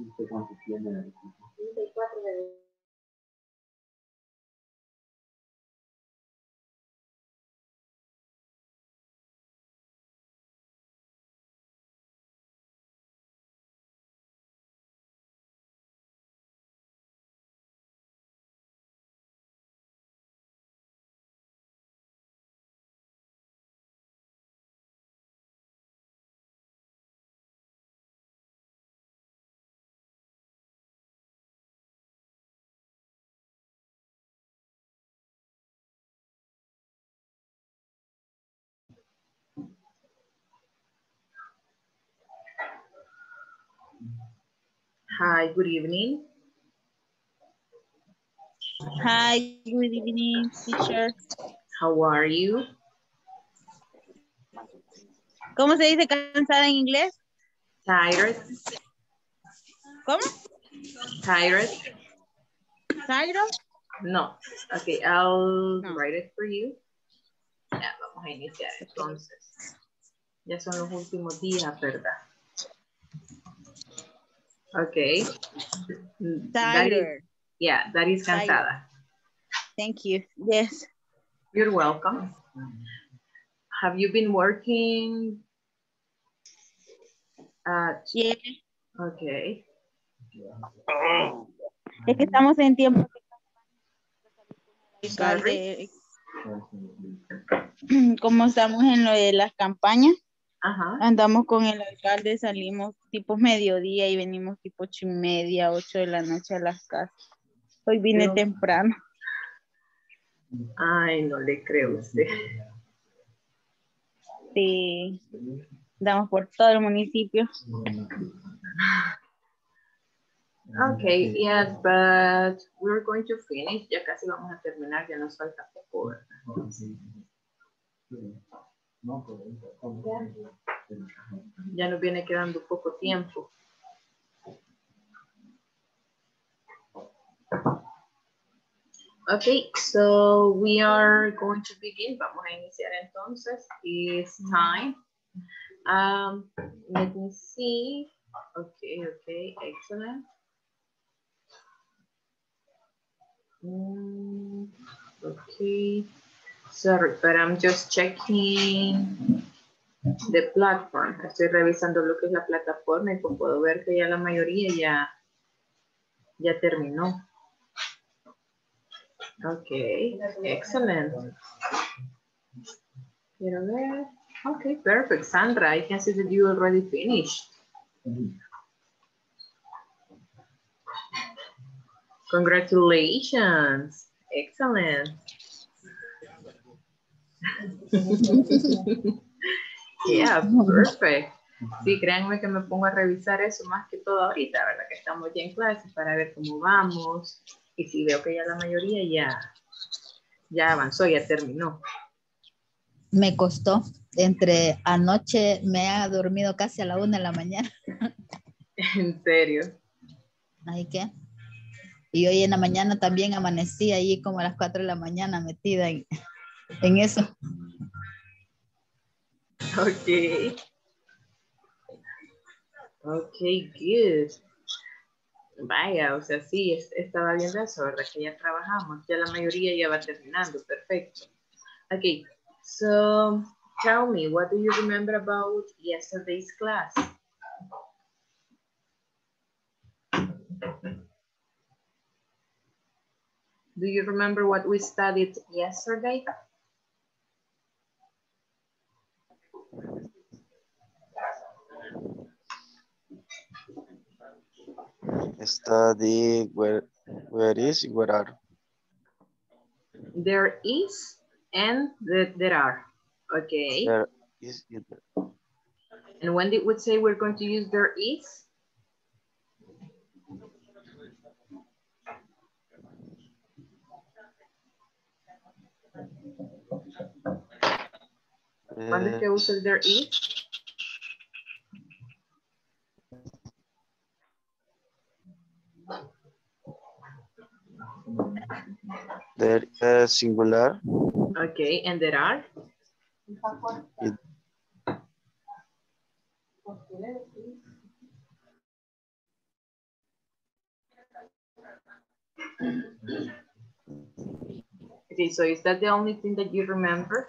No sé cuánto tiene. Hi, good evening. Hi, good evening, teacher. How are you? ¿Cómo se dice cansada en inglés? Tired? ¿Cómo? Tired? ¿Tired? No. Okay, I'll No. write it for you. Ya, vamos a iniciar entonces. Ya son los últimos días, ¿verdad? Okay. That is- Tired. yeah, that is cansada. Thank you. Yes. You're welcome. Have you been working? At, Yeah. okay. Es que estamos en tiempo. Sorry. Como estamos en lo de las campañas, Ajá. andamos con el alcalde, salimos tipo mediodía y venimos tipo ocho y media, ocho de la noche a las casas. Hoy vine Pero- temprano. Ay, no le creo usted. Sí. Andamos por todo el municipio. Okay, yes, but we're going to finish. Ya casi vamos a terminar, ya nos falta poco. ¿verdad? Ya nos viene quedando poco tiempo. Okay, so we are going to begin. Vamos a iniciar entonces. It's time. Um, let me see. Okay, okay, excellent. Mm, okay. Sorry, but I'm just checking the platform. Estoy revisando lo que es la plataforma y pues puedo ver que ya la mayoría ya, ya terminó. Okay, excellent. Quiero ver. Okay, perfect. Sandra, I can see that you already finished. Congratulations. Excellent. Yeah, perfect. Sí, créanme que me pongo a revisar eso más que todo ahorita, ¿verdad? Que estamos ya en clase para ver cómo vamos. Y si veo que ya la mayoría ya, ya avanzó, ya terminó. Me costó. Entre anoche me ha dormido casi a la una de la mañana. En serio. Ay, ¿qué? Y hoy en la mañana también amanecí ahí como a las cuatro de la mañana metida en, en eso. Ok. Ok, good. Vaya, o sea, sí, es- estaba viendo eso, ¿verdad? Que ya trabajamos, ya la mayoría ya va terminando, perfecto. Ok, so tell me, what do you remember about yesterday's class? Do you remember what we studied yesterday? Study where where is where are. There is and that there are. Okay. There is. And when did we say we're going to use there is? ¿Cuándo es que usa el there is? There is singular. Okay, and there are? It, Okay, so is that the only thing that you remember?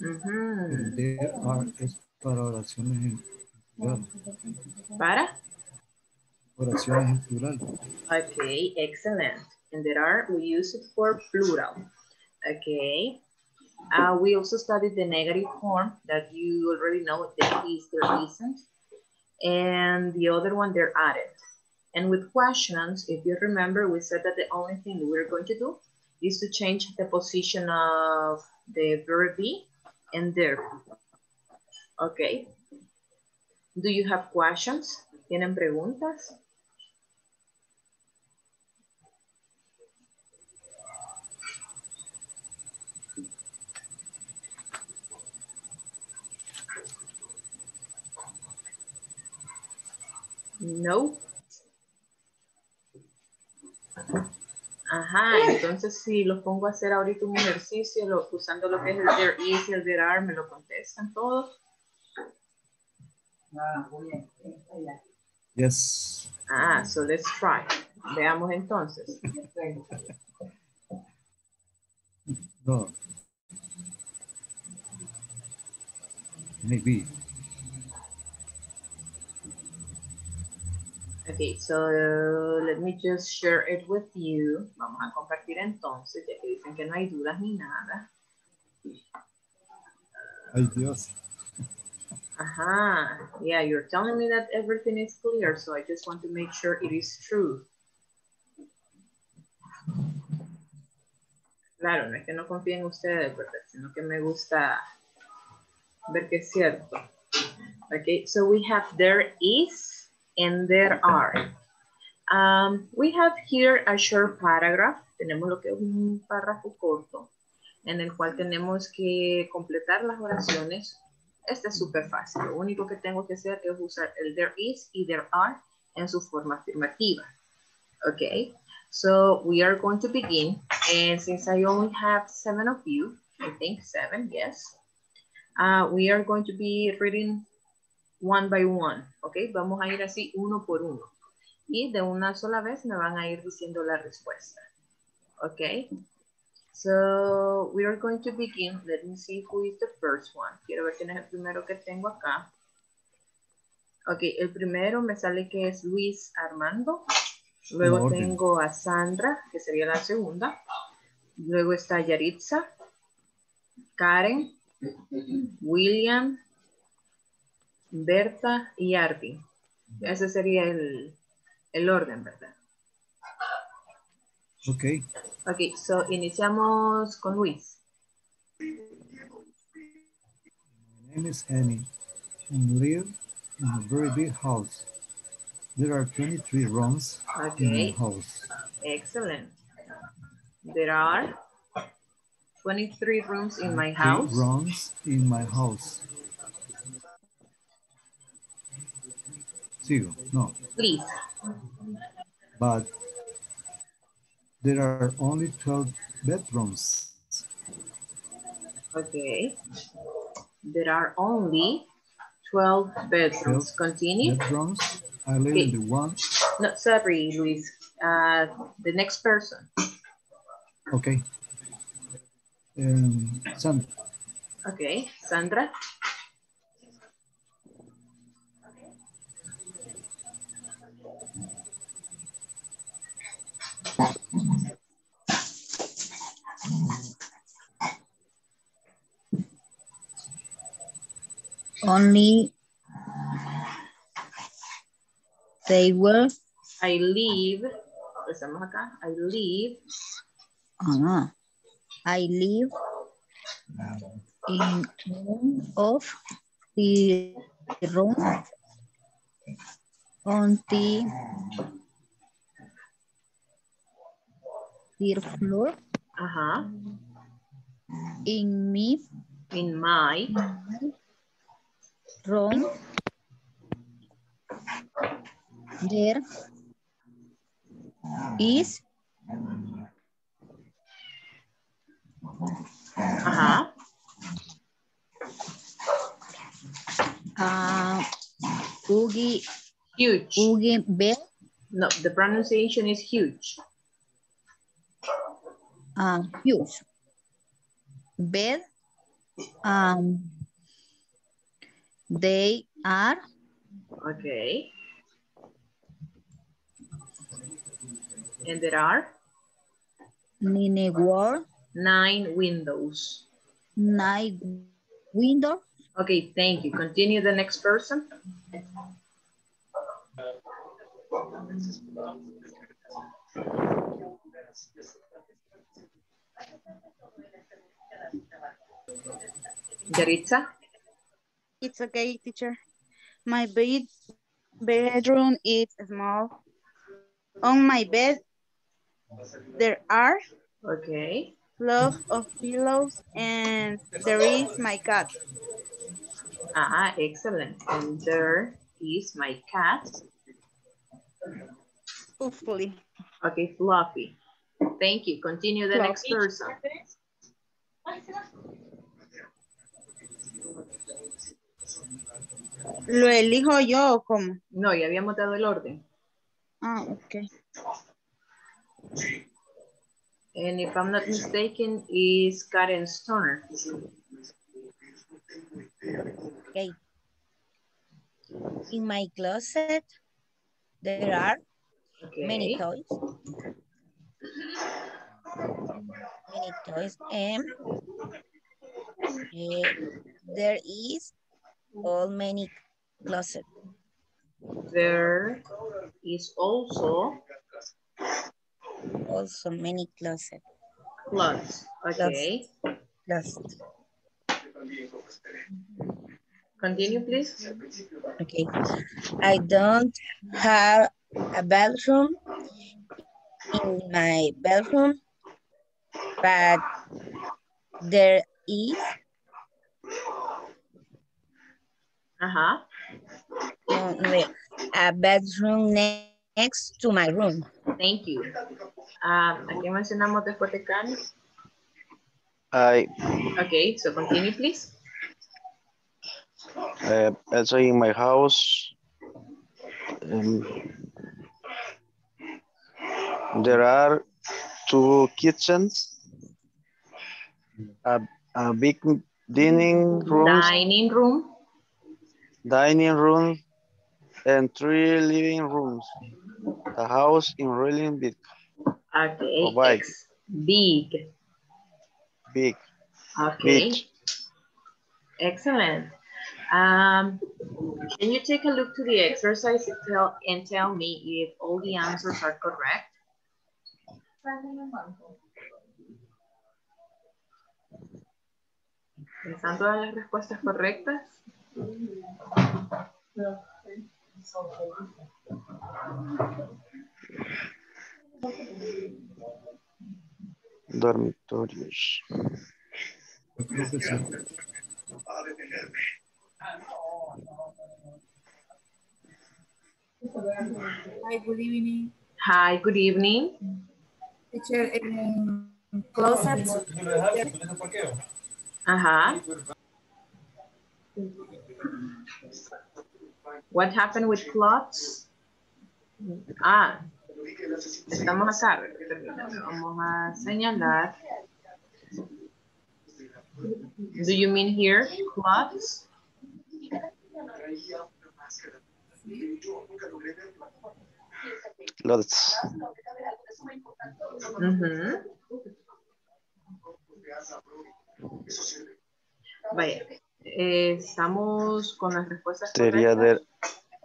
El there are es para oraciones en plural. ¿Para? Oraciones en plural. Okay, excellent. And there are, we use it for plural. Okay. Uh, we also studied the negative form that you already know there is, there isn't. And the other one, there aren't. And with questions, if you remember, we said that the only thing we're going to do is to change the position of the verb be and there. Okay. Do you have questions? ¿Tienen preguntas? No. Ajá, entonces si los pongo a hacer ahorita un ejercicio lo- usando lo que es el there is y el there are, ¿me lo contestan todos? Yes. Ah, so let's try. Veamos entonces. No. Maybe. Okay, so let me just share it with you. Vamos a compartir entonces, ya que dicen que no hay dudas ni nada. Ay, Dios. Ajá, yeah, you're telling me that everything is clear, so I just want to make sure it is true. Claro, no es que no confíe en ustedes, ¿verdad? Sino que me gusta ver que es cierto. Okay, so we have there is and there are. Um, we have here a short paragraph. Tenemos lo que es un párrafo corto en el cual tenemos que completar las oraciones. Este es súper fácil. Lo único que tengo que hacer es usar el there is y there are en su forma afirmativa. Okay, so we are going to begin. And since I only have seven of you, I think seven, yes. Uh, we are going to be reading one by one. Okay, vamos a ir así uno por uno. Y de una sola vez me van a ir diciendo la respuesta. Okay. So we are going to begin. Let me see who is the first one. Quiero ver quién es el primero que tengo acá. Ok, el primero me sale que es Luis Armando. Luego tengo a Sandra, que sería la segunda. Luego está Yaritza, Karen, William, Berta y Arvin. Ese sería el, el orden, ¿verdad? Ok. Ok, so iniciamos con Luis. My name is Annie and live in a very big house. There are 23 rooms in my Okay, house. excellent. There are 23 rooms in my 23 house. rooms in my house. Sigo. No. Please. But there are only 12 bedrooms. Okay. There are only 12 bedrooms. 12 Continue. Bedrooms. I live in the one. No, sorry, Luis. Uh, the next person. Okay. Um, some Okay, Sandra. Only they were I acá. I ah, I live in one of the room on the third floor Ajá. in me In my. room there is Ajá. Uh, Oogie, Huge. Bed, No, the pronunciation is huge. Uh, huge. Bed, um, they are Okay. And there are Nine wall, nine windows. nine window, Okay, thank you. Continue the next person. Yaritza? It's okay, teacher. My bed bedroom is small. On my bed, there are Okay. lots of pillows and there is my cat. Ah, excellent. And there is my cat. Hopefully. Okay, Fluffy. Thank you. Continue the next person. ¿Lo elijo yo o cómo? No, ya habíamos dado el orden. Ah, ok. And if I'm not mistaken, is Karen Stoner. Okay. In my closet, there are Okay. many toys. Many toys and eh, there is all many closet. There is also Also many closet. clothes. Okay. Closet. Continue, please. Okay. I don't have a bathroom in my bedroom, but there is Ajá. no, no, a bedroom ne- next to my room. Thank you. Um, ¿A qué mencionamos después de Karen? I Okay, so continue, please. uh, also in my house. um, there are two kitchens, a, a big dining room, Dining room. dining room, and three living rooms. The house in really big, Okay. Oh, big. Big. big, Okay. big. Excellent. Um, can you take a look to the exercise and tell, and tell me if all the answers are correct? ¿Están todas las respuestas correctas? Dormitorios. Hi, good evening. Hi, good evening. Teacher, in closet, Ajá. What happened with clothes? Ah, estamos acá. Vamos a señalar. Do you mean here, clothes? Lots. Ujú. Vaya, eh, estamos con las respuestas Sería correctas.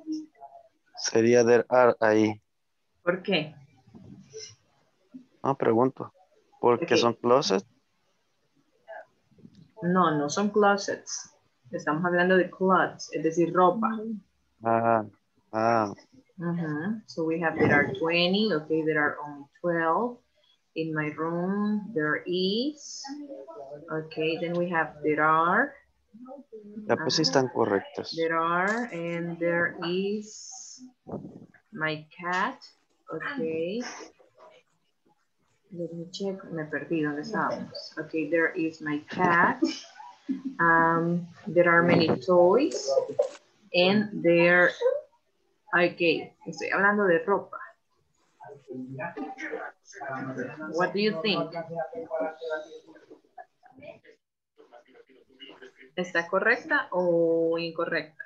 there, sería there are ahí. ¿Por qué? No, pregunto. Porque Ok. son closet. No, no son closets. Estamos hablando de clothes, es decir, ropa. Ah, ah, Mhm. So we have there are 20, okay, there are only 12. In my room, there is. Okay, then we have there are, pues sí están correctas. there are, and there is my cat. Okay. Let me check. Me perdí. ¿Dónde estábamos? Okay, there is my cat. Um, there are many toys. And there... Okay, estoy hablando de ropa. What do you think? ¿Está correcta o incorrecta?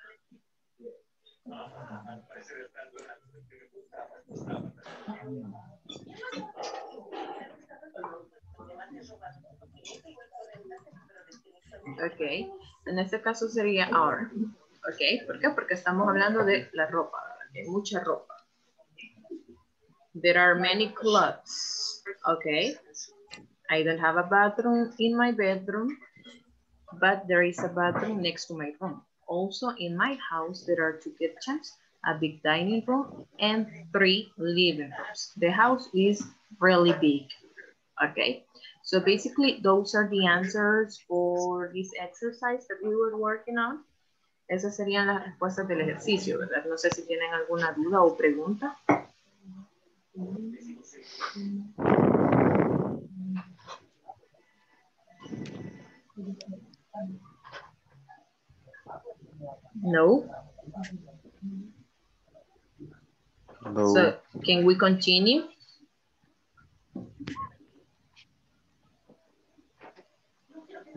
Ok, en este caso sería our. Ok, ¿por qué? Porque estamos hablando de la ropa. Hay mucha ropa. There are many clubs. Okay. I don't have a bathroom in my bedroom, but there is a bathroom next to my room. Also in my house, there are two kitchens, a big dining room, and three living rooms. The house is really big. Okay. So basically, those are the answers for this exercise that we were working on. Esas serían las respuestas del ejercicio, ¿verdad? No sé si tienen alguna duda o pregunta. No. No. So can we continue?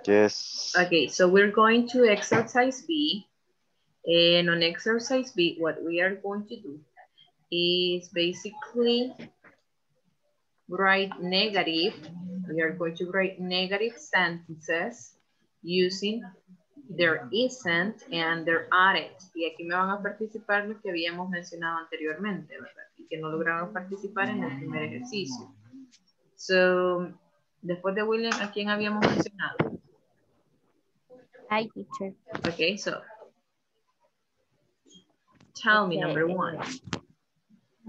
yes. Okay, so we're going to exercise B. And on exercise B, what we are going to do is basically write negative. We are going to write negative sentences using there isn't and there aren't. Y aquí me van a participar los que habíamos mencionado anteriormente, ¿verdad? Y que no lograron participar en el primer ejercicio. So, después de William, ¿a quién habíamos mencionado? Hi, teacher. Okay, so tell me Okay, number one.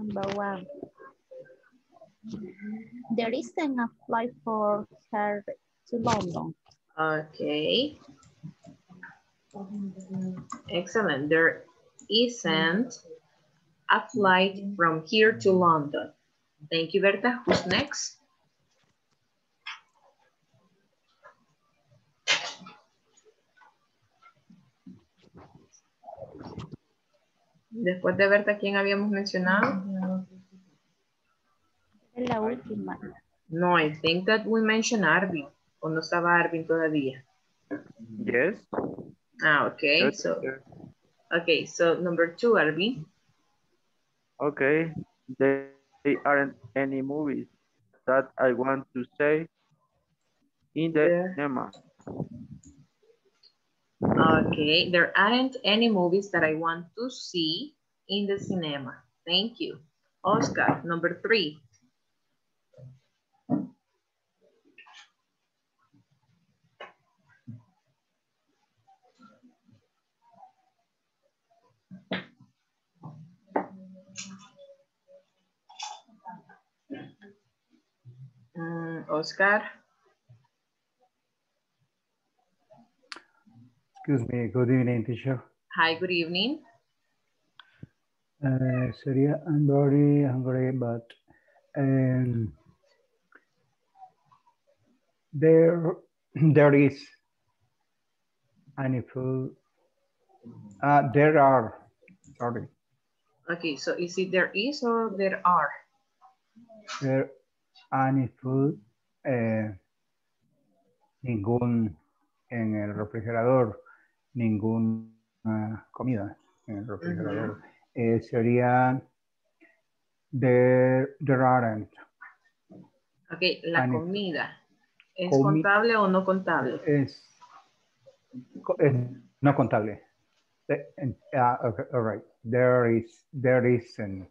Number one. There isn't a flight for her to London. Okay. Excellent. There isn't a flight from here to London. Thank you, Berta. Who's next? Después de Berta, ¿quién habíamos mencionado? Es la última. No, I think that we mentioned Arvin. ¿O no estaba Arvin todavía? Yes. Ah, okay. yes, So, okay. So number two, Arvin. Okay. There aren't any movies that I want to say in the There. cinema. Okay, there aren't any movies that I want to see in the cinema. Thank you. Oscar, number three. Mm, Oscar, Excuse me, good evening, teacher. hi, good evening. Uh, sería, I'm very hungry, but um, there, there is any food. Uh, there are, sorry, Okay, so is it there is or there are? there any food. eh, ningún en el refrigerador, ninguna comida en el refrigerador. Eh, sería there, there aren't. Okay, la comida. ¿Es Comi- contable o no contable? Es, no contable. Eh, ah, okay, all right. There is, there isn't,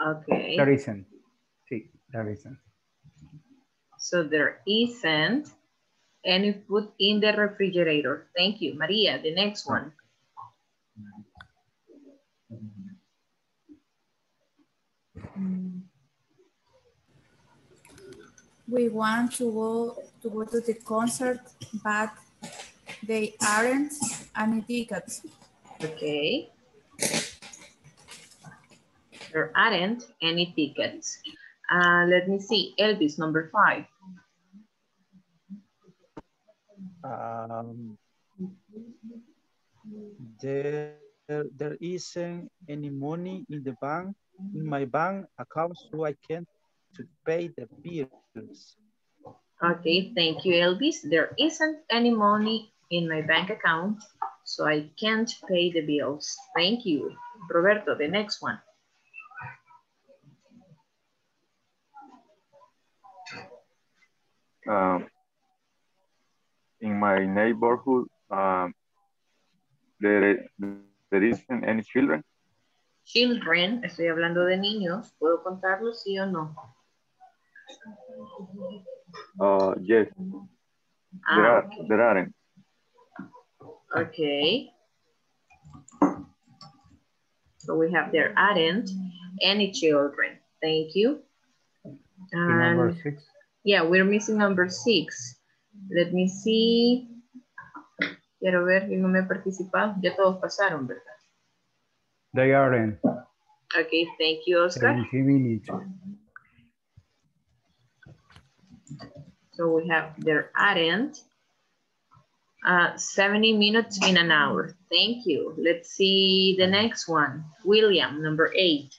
Okay, there isn't. Sí, there isn't. so there isn't any food in the refrigerator. Thank you. Maria, the next one. We want to go to go to the concert, but they aren't any tickets. Okay. There aren't any tickets. Uh, let me see. Elvis, number five. Um, there, there isn't any money in the bank, in my bank account, so I can't to pay the bills. Okay, thank you, Elvis. There isn't any money in my bank account, so I can't pay the bills. Thank you. Roberto, the next one. Um, in my neighborhood, um, there, there isn't any children. Children, estoy hablando de niños. ¿Puedo contarlos, sí o no? Uh, yes, Ah, there, are, okay. there aren't. Okay. So we have there aren't any children. Thank you. And number six. yeah, we're missing number six. Let me see. Quiero ver quién no me ha participado. Ya todos pasaron, ¿verdad? They are in Okay, thank you, Oscar. So we have there aren't uh, 70 minutes in an hour. Thank you. Let's see the next one. William, number eight.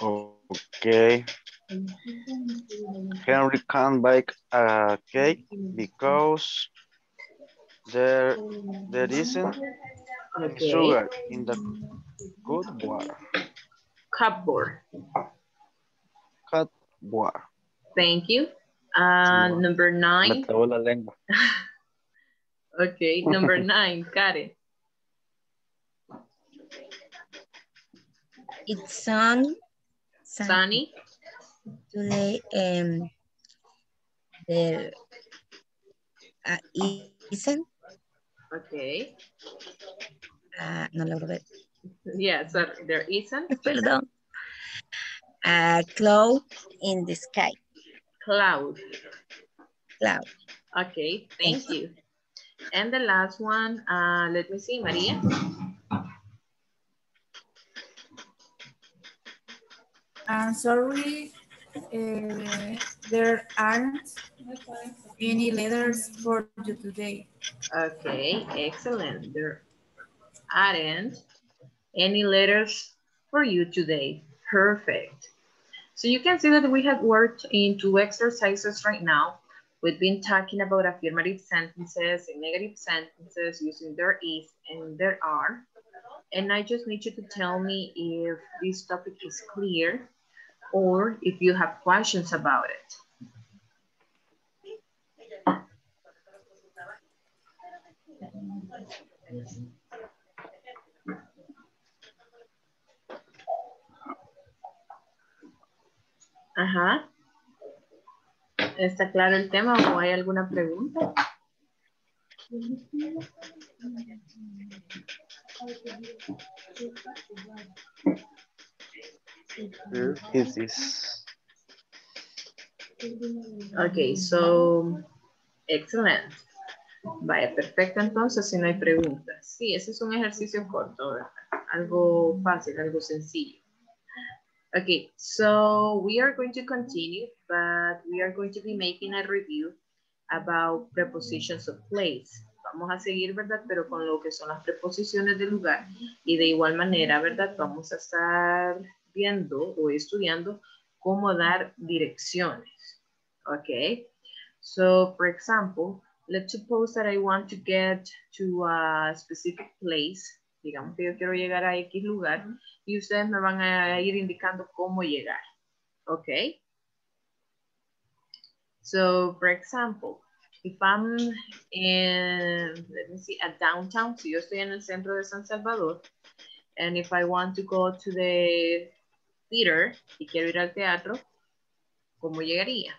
Okay. Henry can't bake a cake because there there isn't Okay. sugar in the good water. Cupboard. Cut water. Thank you. Uh, number nine. trabó la lengua. Okay, number nine, Karen. It's sunny. Sunny. Today, um, there uh, isn't, Okay. uh, no logro ver, Yeah, so there isn't perdón. A cloud in the sky, cloud. cloud. Okay, thank you. And the last one, uh, let me see, Maria. I'm sorry, uh, there aren't any letters for you today. Okay, excellent. There aren't any letters for you today. Perfect. So you can see that we have worked in two exercises right now. We've been talking about affirmative sentences and negative sentences using there is and there are. And I just need you to tell me if this topic is clear or if you have questions about it. Ajá. ¿Está claro el tema o hay alguna pregunta? Is this? Ok, so, excellent. Vaya, perfecto entonces si no hay preguntas. Sí, ese es un ejercicio corto, ¿verdad? algo fácil, algo sencillo. Okay, so we are going to continue, but we are going to be making a review about prepositions of place. Vamos a seguir, ¿verdad? Pero con lo que son las preposiciones de lugar. Y de igual manera, ¿verdad? Vamos a estar viendo o estudiando cómo dar direcciones. Okay, so for example, let's suppose that I want to get to a specific place. Digamos que yo quiero llegar a X lugar y ustedes me van a ir indicando cómo llegar. Okay. So, for example, if I'm in, let me see, at downtown, si yo estoy en el centro de San Salvador, and if I want to go to the theater y quiero ir al teatro, ¿cómo llegaría?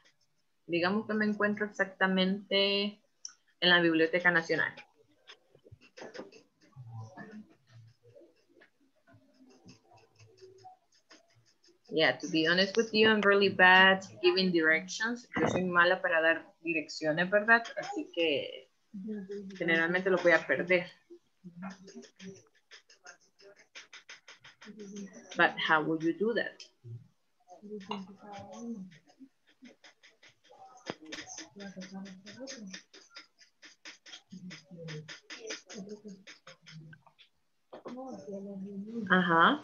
Digamos que me encuentro exactamente en la Biblioteca Nacional. Yeah, to be honest with you, I'm really bad giving directions. Yo soy mala para dar direcciones, ¿verdad? Así que generalmente lo voy a perder. But how will you do that? Ajá.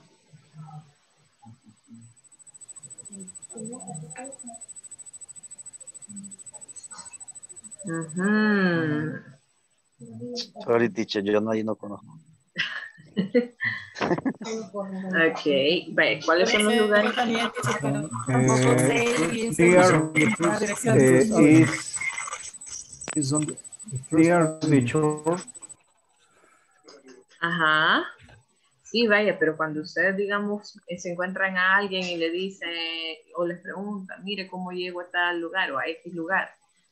Ujú. Sorry, teacher, yo no, ahí no conozco. Ok, vaya, ¿cuáles son los lugares? Eh, eh, is Is on the the. Ajá. Sí, vaya, pero cuando ustedes, digamos, eh, se encuentran a alguien y le dicen o les preguntan, mire cómo llego a tal lugar o a X lugar,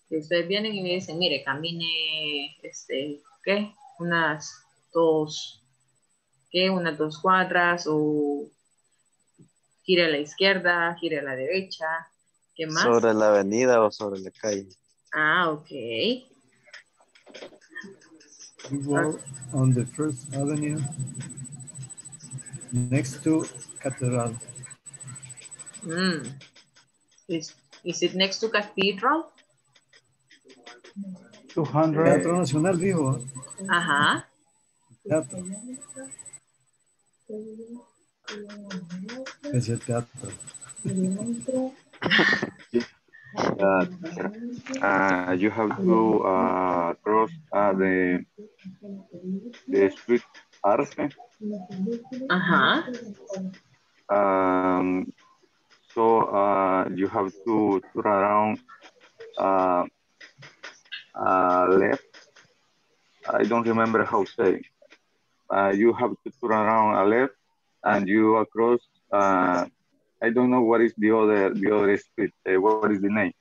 y ustedes vienen y le dicen, mire, camine, este, ¿qué? Unas dos, ¿qué? Unas dos cuadras o gire a la izquierda, gire a la derecha, ¿qué más? ¿Sobre la avenida o sobre la calle? Ah, ok. We on the First Avenue next to Cathedral. Mm. Is, is it next to Cathedral? 200. Teatro Nacional, dijo. Ajá. Teatro. Es el teatro. Uh, uh, you have to uh, cross uh, the the street Arce. Ajá. Um, so uh, you have to turn around uh, uh, left. I don't remember how to say. Uh, you have to turn around a left, and you across. Uh, I don't know what is the other the other street. Uh, what is the name?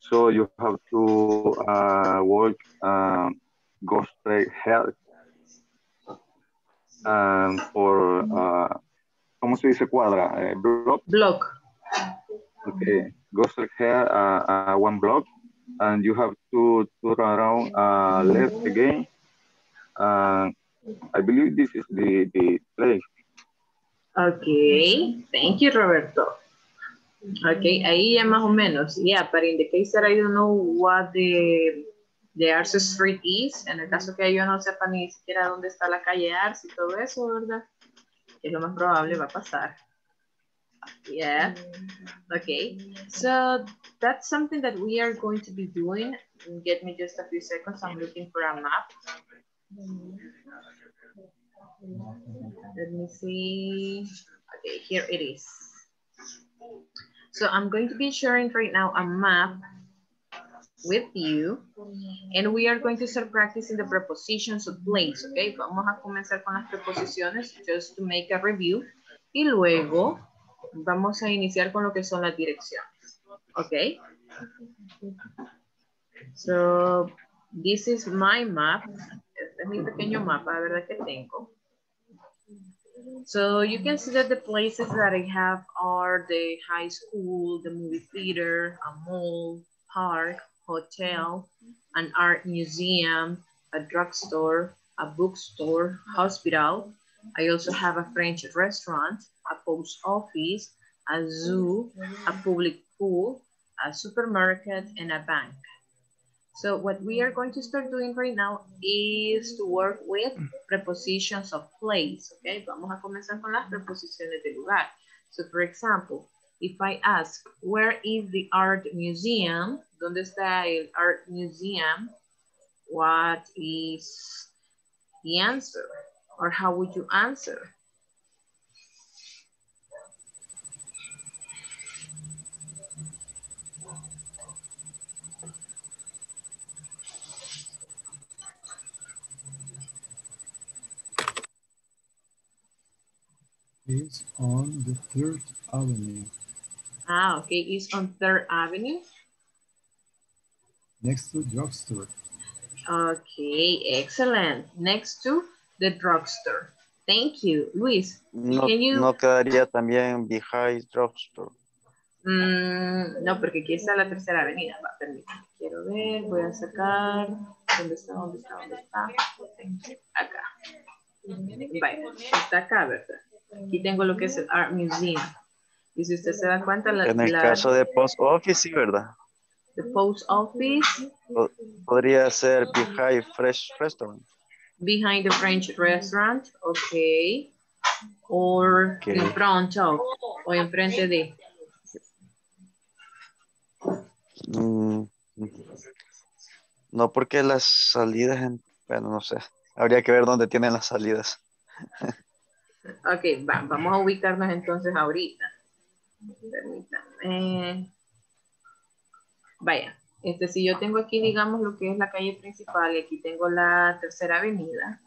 So you have to uh, walk, um, go straight ahead, um, for uh, ¿cómo se dice cuadra? Eh, block. Block. Okay, go straight ahead uh, uh, one block, and you have to turn around uh, left again. I believe this is the the place. Okay, thank you, Roberto. Okay, ahí ya más o menos. Yeah, but in the case that I don't know what the, the Arce Street is, en el caso que yo no sepa ni siquiera dónde está la calle Arce y todo eso, ¿verdad? Que lo más probable va a pasar. Yeah, okay. So that's something that we are going to be doing. Get me just a few seconds. I'm looking for a map. Let me see. Okay, here it is. So I'm going to be sharing right now a map with you and we are going to start practicing the prepositions of place, okay? Vamos a comenzar con las preposiciones just to make a review y luego vamos a iniciar con lo que son las direcciones, okay? So this is my map. Este es mi pequeño mapa, ¿verdad que tengo? So you can see that the places that I have are the high school, the movie theater, a mall, park, hotel, an art museum, a drugstore, a bookstore, hospital. I also have a French restaurant, a post office, a zoo, a public pool, a supermarket, and a bank. So what we are going to start doing right now is to work with prepositions of place, okay? Vamos a comenzar con las preposiciones de lugar. So for example, if I ask, where is the art museum? ¿Dónde está el art museum? What is the answer? Or how would you answer? Is on the Third Avenue Ah, okay, it's on 3rd Avenue. next to drugstore. Okay, excellent. Next to the drugstore. Thank you. Luis, No, can you... no quedaría también behind drugstore. Mm, no, porque aquí está la tercera avenida. Va, permítame. Quiero ver, voy a sacar. ¿Dónde está? ¿Dónde está? ¿Dónde está? Acá. Vaya, está acá, ¿verdad? Aquí tengo lo que es el Art Museum. Y si usted se da cuenta, la, En el la- caso de post office, sí, ¿verdad? the post office Po- Podría ser behind fresh restaurant. behind the French restaurant, okay. Or Okay. in front of, o enfrente de. Mm, No, porque las salidas, en- bueno, no sé. Habría que ver dónde tienen las salidas. Ok, va- vamos a ubicarnos entonces ahorita. Permítame. Vaya, este, si yo tengo aquí, digamos, lo que es la calle principal y aquí tengo la tercera avenida,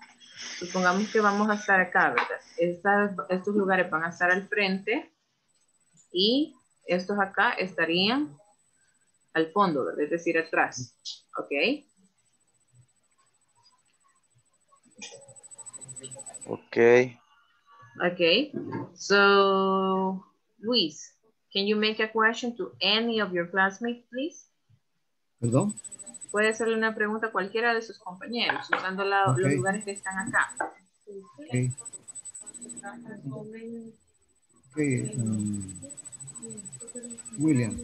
supongamos que vamos a estar acá, ¿verdad? Estos lugares van a estar al frente y estos acá estarían al fondo, ¿verdad? Es decir, atrás, ¿ok? Ok. Okay, so Luis, can you make a question to any of your classmates, please? Perdón. Puede hacerle una pregunta a cualquiera de sus compañeros usando la- los Ok. lugares que están acá. Okay. Okay. um, William,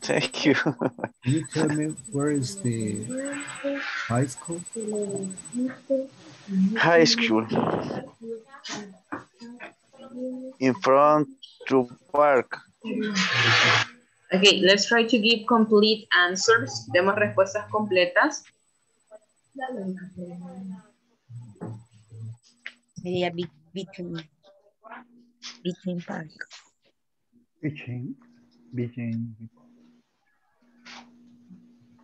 Thank you. can you tell me where is the high school? High school. In front to park. Okay, let's try to give complete answers. Demos respuestas completas. Sería between, between park. Between, between,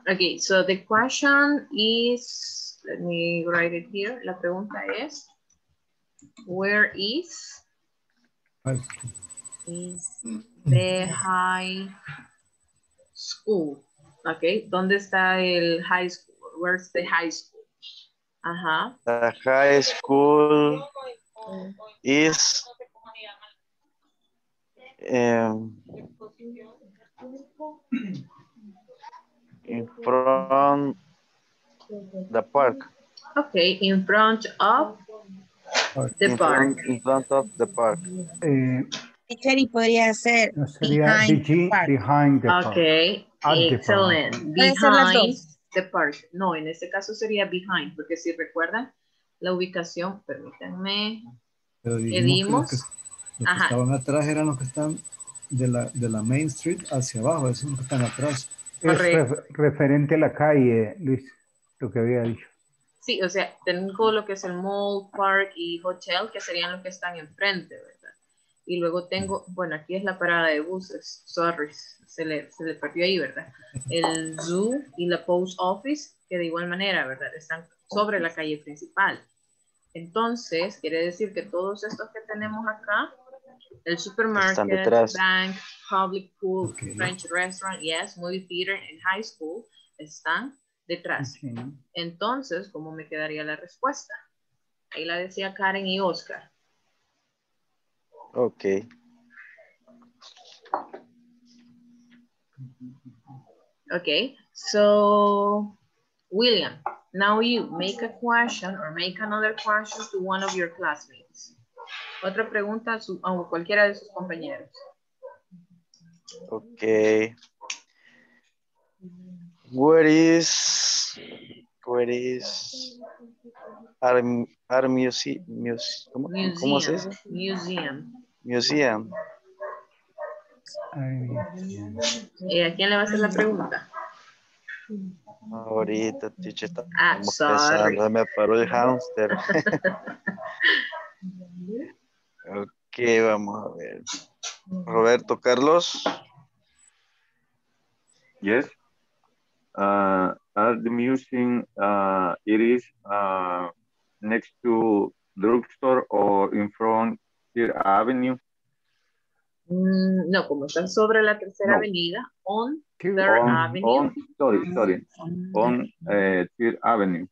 Okay, so the question is, let me write it here. La pregunta es, where is. Is the high school? Okay, ¿dónde está el high school? Where's the high school? Ajá. The high school is um, in front the park. Okay, in front of the in park. Front, in front of the park. eh, y podría ser no sería behind behind, park. behind the park. Okay, the excellent. Ser las Behind the park. No, en este caso sería behind, porque si recuerdan la ubicación, permítanme. Pero ¿Qué dijimos que dimos? los que, los que Ajá. estaban atrás eran los que están de la, de la Main Street hacia abajo, esos los que están atrás. Es Correcto. referente a la calle, Luis, lo que había dicho. Sí, o sea, tengo lo que es el mall, park y hotel, que serían los que están enfrente, ¿verdad? Y luego tengo, bueno, aquí es la parada de buses, sorry, se le, se le perdió ahí, ¿verdad? El zoo y la post office, que de igual manera, ¿verdad? Están sobre la calle principal. Entonces, quiere decir que todos estos que tenemos acá, el supermarket, bank, public pool. French restaurant, yes, movie theater and high school, están detrás. Entonces, ¿cómo me quedaría la respuesta? Ahí la decía Karen y Oscar. Okay. Okay, so William, now you make a question or make another question to one of your classmates. Otra pregunta a, su, a cualquiera de sus compañeros. Okay. Where is where is our, our museum, ¿cómo, ¿cómo se dice? Museum. Museum. Museum. Ay, Eh, ¿A quién le va a hacer la pregunta? Ahorita, teacher, Ah, estamos sorry. pensando, me paró el hámster. ok, vamos a ver. Roberto Carlos. Yes. Uh, at the museum, uh, it is uh, next to drugstore or in front Third Avenue. Mm, no, como está sobre la tercera No. avenida, on Third Third on, Avenue. on, sorry, sorry, on uh, Third Avenue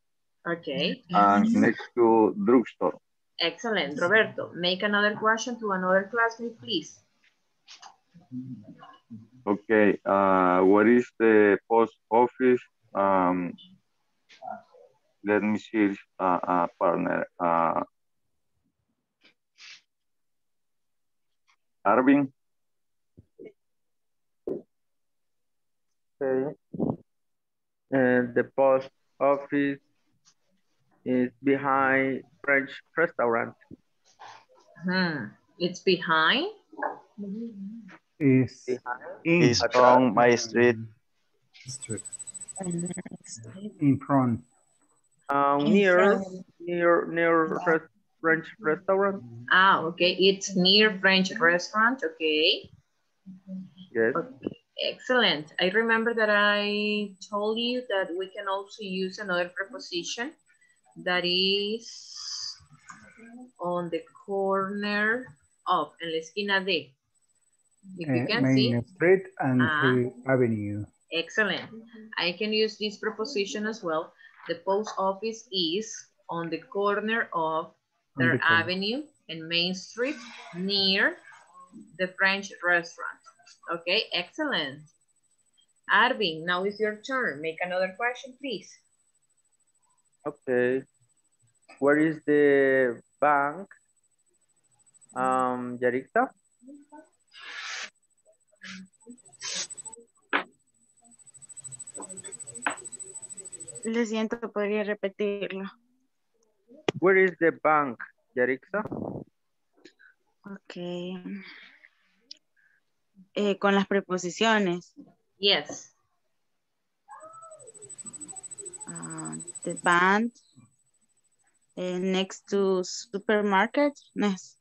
Okay, and next to drugstore. excellent. Roberto, make another question to another classmate, please. Okay, uh, what is the post office? Um, let me see, uh, uh, partner. Uh, Arvin. Okay. And the post office is behind French restaurant. Hmm. It's behind. Is in, Is from my street. Street. in front. Um, near, near, near res French restaurant. Ah, okay. It's near French restaurant. Okay. Yes. Excellent. I remember that I told you that we can also use another preposition that is on the corner of, en la esquina de. If you uh, can see, Main Street and. Tree Avenue. excellent. I can use this preposition as well. The post office is on the corner of On the Third corner. Avenue and Main Street near the French restaurant. Okay, excellent. Arvin, now is your turn. Make another question, please. Okay. Where is the bank? Um, Yarixa? Le siento, podría repetirlo. Where is the bank, Yarixa? Ok. Eh, con las preposiciones. Yes. Ah, the band. eh, next to supermarket. Yes.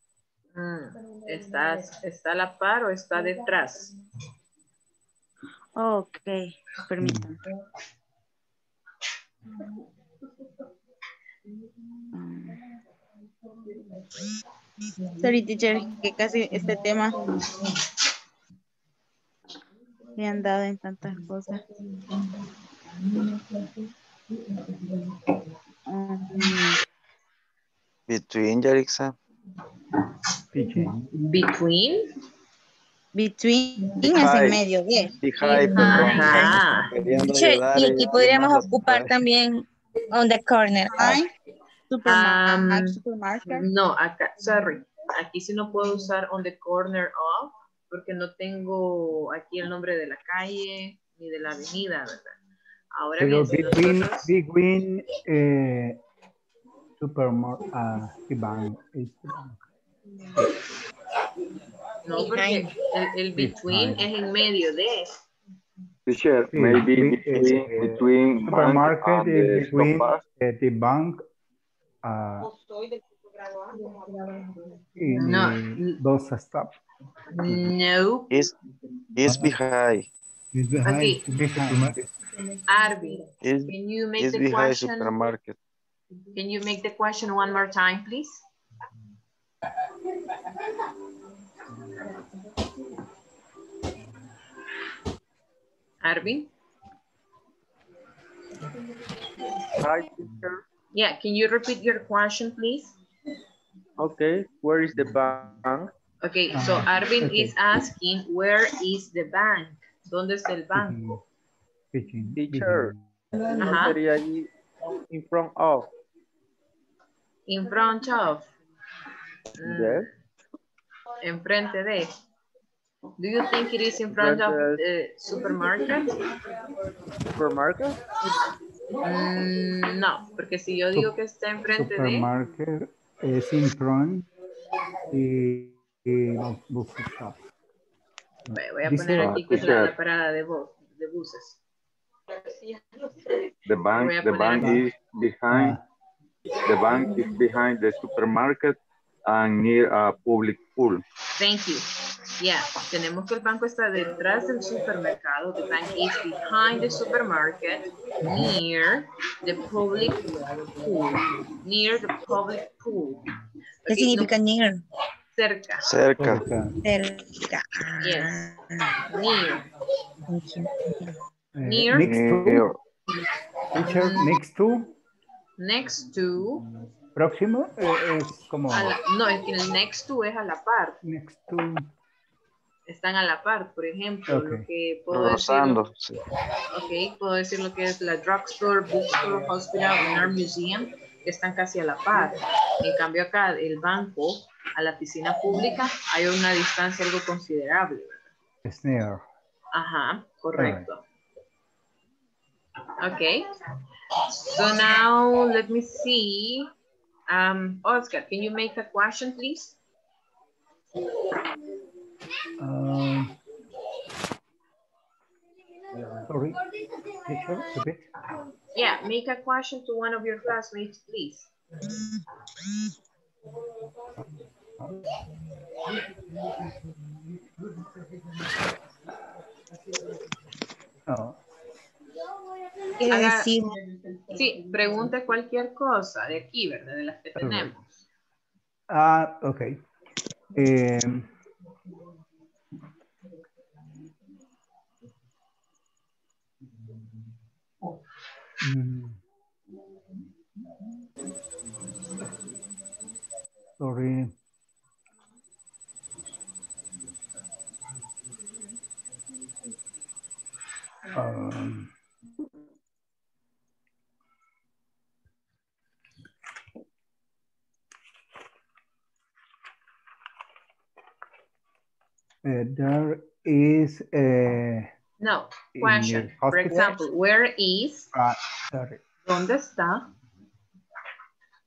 Mm, ¿Estás, ¿Está a la par o está detrás? Ok, permítanme. Mm. Sorry, teacher, que casi este tema me han dado en tantas cosas. Between Yarixa. Between. Between. Between es en medio de. Behind. Ajá. Y, y podríamos más ocupar también on the corner. Superma- Um, supermarket. No, acá, sorry. Aquí sí no puedo usar on the corner of, porque no tengo aquí el nombre de la calle ni de la avenida, ¿verdad? Ahora Pero between, nosotros- between eh, supermarket, uh, no, porque el, el between Behind. es en medio de. Teacher, Sí, maybe be- between, eh, between Supermarket and between uh, the bank uh, No. bus stop. No, Is is behind. It's behind Okay. can you make the question? supermarket. Can you make the question one more time, please? Arvin? Hi, teacher. Yeah, can you repeat your question, please? Okay, where is the bank? Okay, so Ah, Arvin okay. is asking, where is the bank? ¿Dónde está el banco? Teacher. between. No Ajá. sería ahí in front of. In front of. Mm, Yes. Enfrente de. Do you think it is in front of the supermarket? Supermarket? Mm, no, porque si yo digo que está enfrente de, Supermarket is in front the, the bus stop. Voy a poner aquí que es la, parada de, bus, de buses. The bank, the bank is behind, the bank is behind the supermarket and near a public pool. Thank you. Yeah, tenemos que el banco está detrás del supermercado. The bank is behind the supermarket, near the public pool. Near the public pool. ¿Qué significa near? no, cerca. Cerca. Cerca. Cerca. Yes. Near. Eh, Near. Next to, Near. teacher, next to, Next to. Próximo, eh, es como la- no, es que el next to es a la par. next to, Están a la par. Por ejemplo, lo Ok. que puedo decir. Sí. Ok, puedo decir lo que es la drugstore, bookstore, hospital, and art museum, que están casi a la par. En cambio acá el banco a la piscina pública hay una distancia algo considerable. ¿verdad? It's near. Ajá, correcto. Okay. So now let me see. Um, Oscar, can you make a question, please? Um, sorry, teacher, repeat. Yeah, make a question to one of your classmates, please. Oh, Haga- Sí, pregunte cualquier cosa de aquí, ¿verdad? De las que tenemos. ah, okay. Um, mm. Sorry. There is a No, question. For example, where is, ah, sorry. ¿dónde está?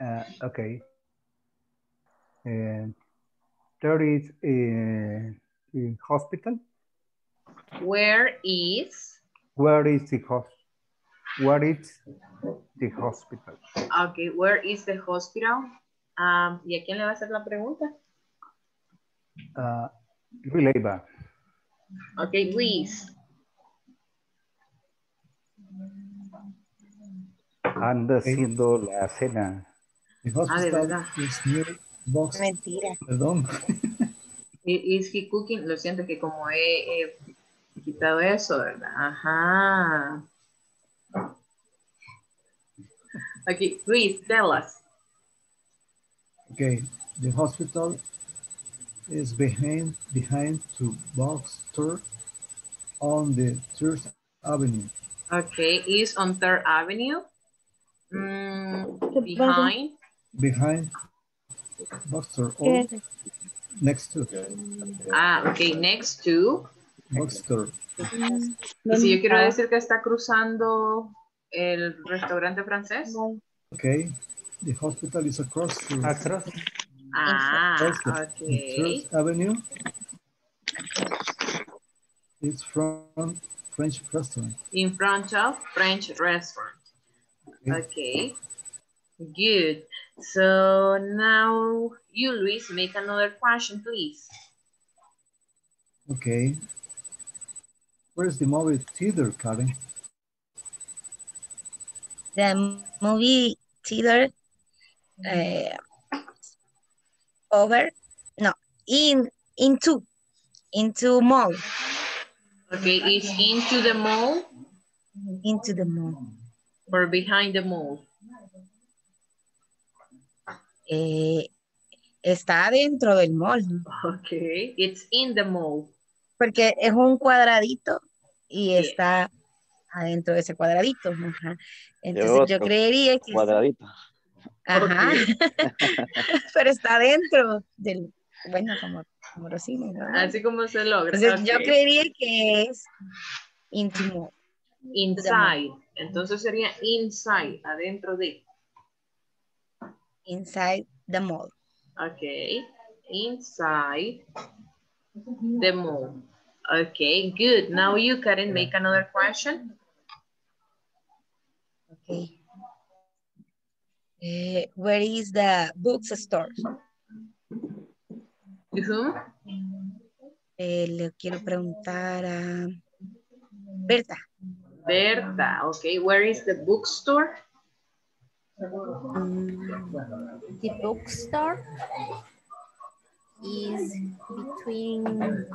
Uh, okay. And there is a, a hospital. Where is, Where is the hos? Where is the hospital? okay, where is the hospital? Um, ¿Y a quién le va a hacer la pregunta? Uh, Releva. Okay, Luis. Anda haciendo la cena. The Ah, de verdad. box. mentira. Perdón. Is he cooking? Lo siento que como he, he quitado eso, ¿verdad? Ajá. Okay, please tell us. Okay, the hospital is behind behind to box store on the Third Avenue. Okay, is on Third Avenue. Mm, behind. Behind box store ¿Qué or es? next to Ah, okay, next to. box store. Y si yo quiero decir que está cruzando el restaurante francés. Okay, the hospital is across the, Across. Ah, across okay. Third Avenue. It's from French restaurant. In front of French restaurant. Okay. Good. So now you, Luis, make another question, please. Okay. Where's the movie theater, Karen? The movie theater eh, over, no, in, into, into mall, Okay, is into the mall into the mall. or behind the mall? Eh, está dentro del mall. Okay, it's in the mall. porque es un cuadradito y Yeah. está adentro de ese cuadradito. ajá. Entonces yo creería que... Cuadradito. Ajá. Pero está dentro del... Bueno, como, como los cines, ¿no? Así como se logra. Entonces yo Ok. creería que es íntimo. Inside. Entonces sería inside, adentro de. Inside the mall. Okay. Inside the mall. Okay, good. Now you, Karen, make another question. Okay. Eh, where is the bookstore? To whom? Eh, le quiero preguntar a Berta. Berta. Okay, where is the bookstore? The bookstore is between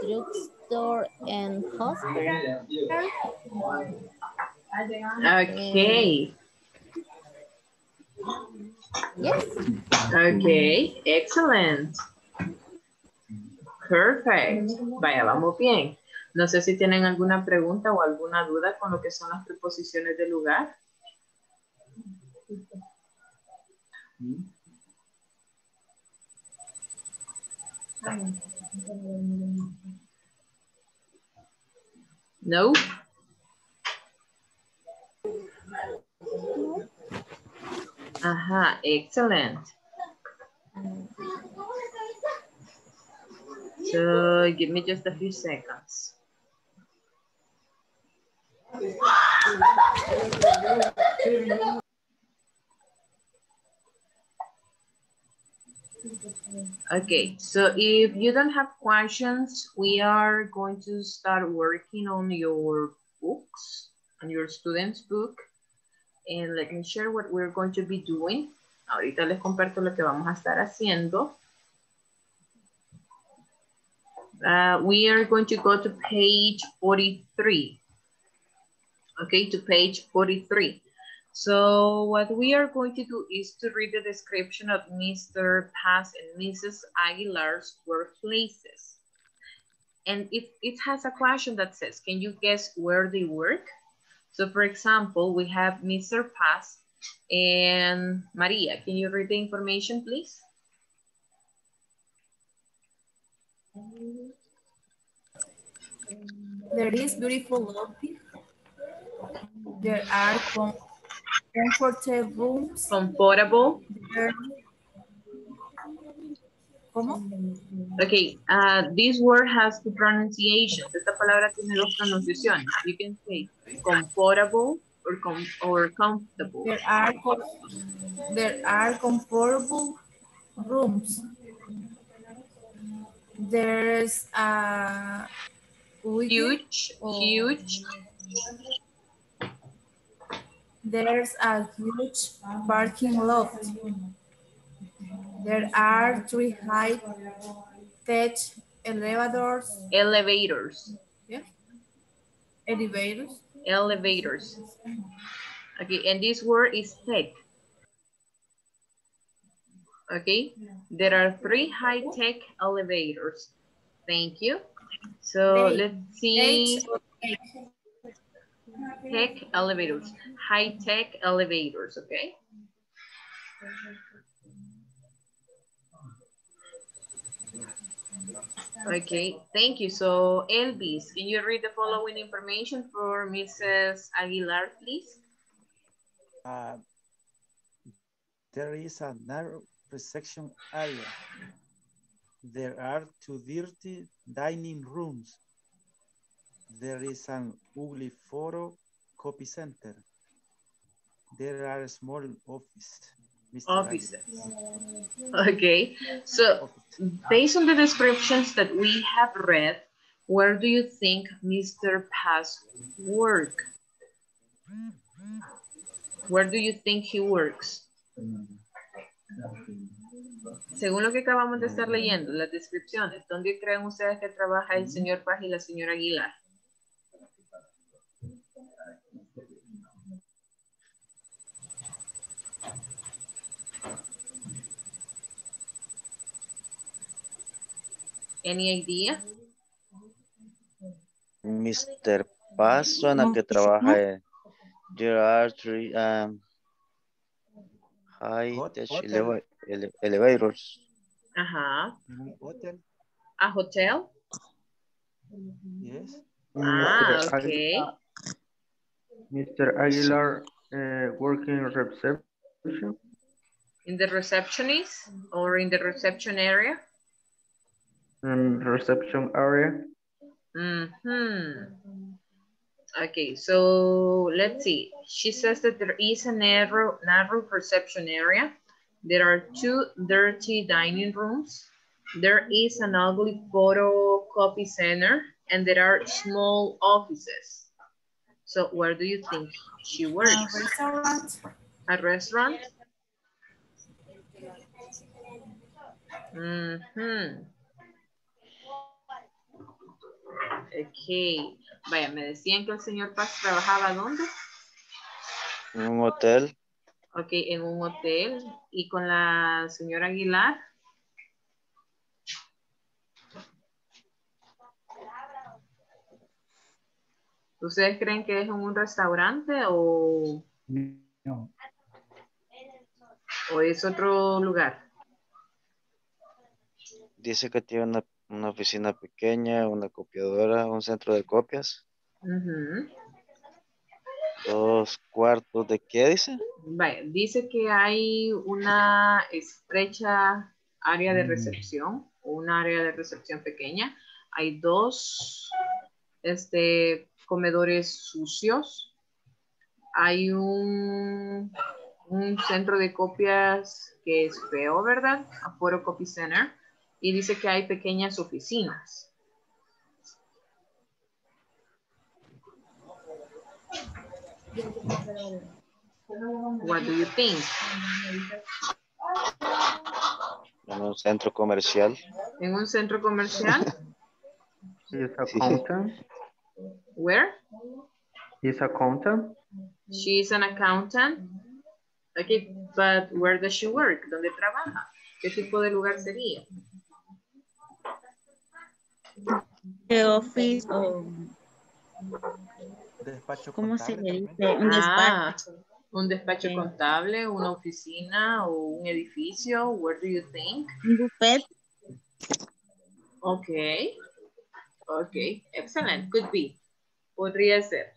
drugstore and hospital. Okay. Yes. Okay, excellent. Perfect. Vaya, vamos bien. No sé si tienen alguna pregunta o alguna duda con lo que son las preposiciones de lugar. No? Aha, excellent. So give me just a few seconds. Okay, so if you don't have questions, we are going to start working on your books, on your student's book. And let me share what we're going to be doing. Ahorita les comparto lo que vamos a estar haciendo. Uh, we are going to go to page 43. Okay, to page 43. So what we are going to do is to read the description of Mr. Paz and Mrs. Aguilar's workplaces. And if it has a question that says, can you guess where they work? So for example, we have Mr. Paz and Maria. Can you read the information, please? There is beautiful lobby. There are com comfortable rooms. Comfortable. There- ¿Cómo? Okay, uh, this word has two pronunciations. Esta palabra tiene dos pronunciaciones. You can say comfortable or, com or comfortable. There are com there are comfortable rooms. There's a Huge, huge. There's a huge parking lot. There are three high tech elevators. Elevators. Yeah. Elevators. Elevators. Okay, and this word is tech. Okay, there are three high-tech elevators. Thank you. So let's see. Tech elevators, high-tech elevators, okay? Okay, thank you. So Elvis, can you read the following information for Mrs. Aguilar, please? Uh, there is a narrow reception area. There are two dirty dining rooms. There is an ugly photo copy center. There are small office. Mr. Offices. Aguilar. Okay, so based on the descriptions that we have read, where do you think Mr. Paz work? Where do you think he works? Según lo que acabamos de estar leyendo, las descripciones, ¿dónde creen ustedes que trabaja el señor Paz y la señora Aguilar? Any idea? Mr. Paz suena que trabaja en There are three um, high Hot- tech hotel. eleva- ele- elevators. Ajá. In un hotel, ¿A hotel? yes. Ah, Mr. okay. Aguilar- Mr. Aguilar uh, working reception. In the receptionist or in the reception area? In reception area. Mm-hmm. Okay, so let's see. She says that there is a narrow, narrow reception area. There are two dirty dining rooms. There is an ugly photocopy center and there are small offices. So where do you think she works? A works? restaurant. A restaurant? Mm-hmm. Ok. Vaya, me decían que el señor Paz trabajaba ¿dónde? En un hotel. Ok, en un hotel. ¿Y con la señora Aguilar? ¿Ustedes creen que es en un restaurante o, No. o es otro lugar? Dice que tiene una, una oficina pequeña, una copiadora, un centro de copias, dos cuartos de qué dice? Vaya, dice que hay una estrecha área de Mm. recepción, una área de recepción pequeña. Hay dos este, comedores sucios. Hay un, un centro de copias que es feo, ¿verdad? A Photocopy Center. Y dice que hay pequeñas oficinas. What do you think? En un centro comercial. En un centro comercial. He's accountant. Where? He's accountant. She's an accountant. Okay, but where does she work? ¿Dónde trabaja? ¿Qué tipo de lugar sería? The office o Despacho ¿cómo se le también. dice? Un Ah, despacho. un despacho contable, una oficina o un edificio. Where do you think? Un buffet. Okay. Okay, excellent. Could be. Podría ser.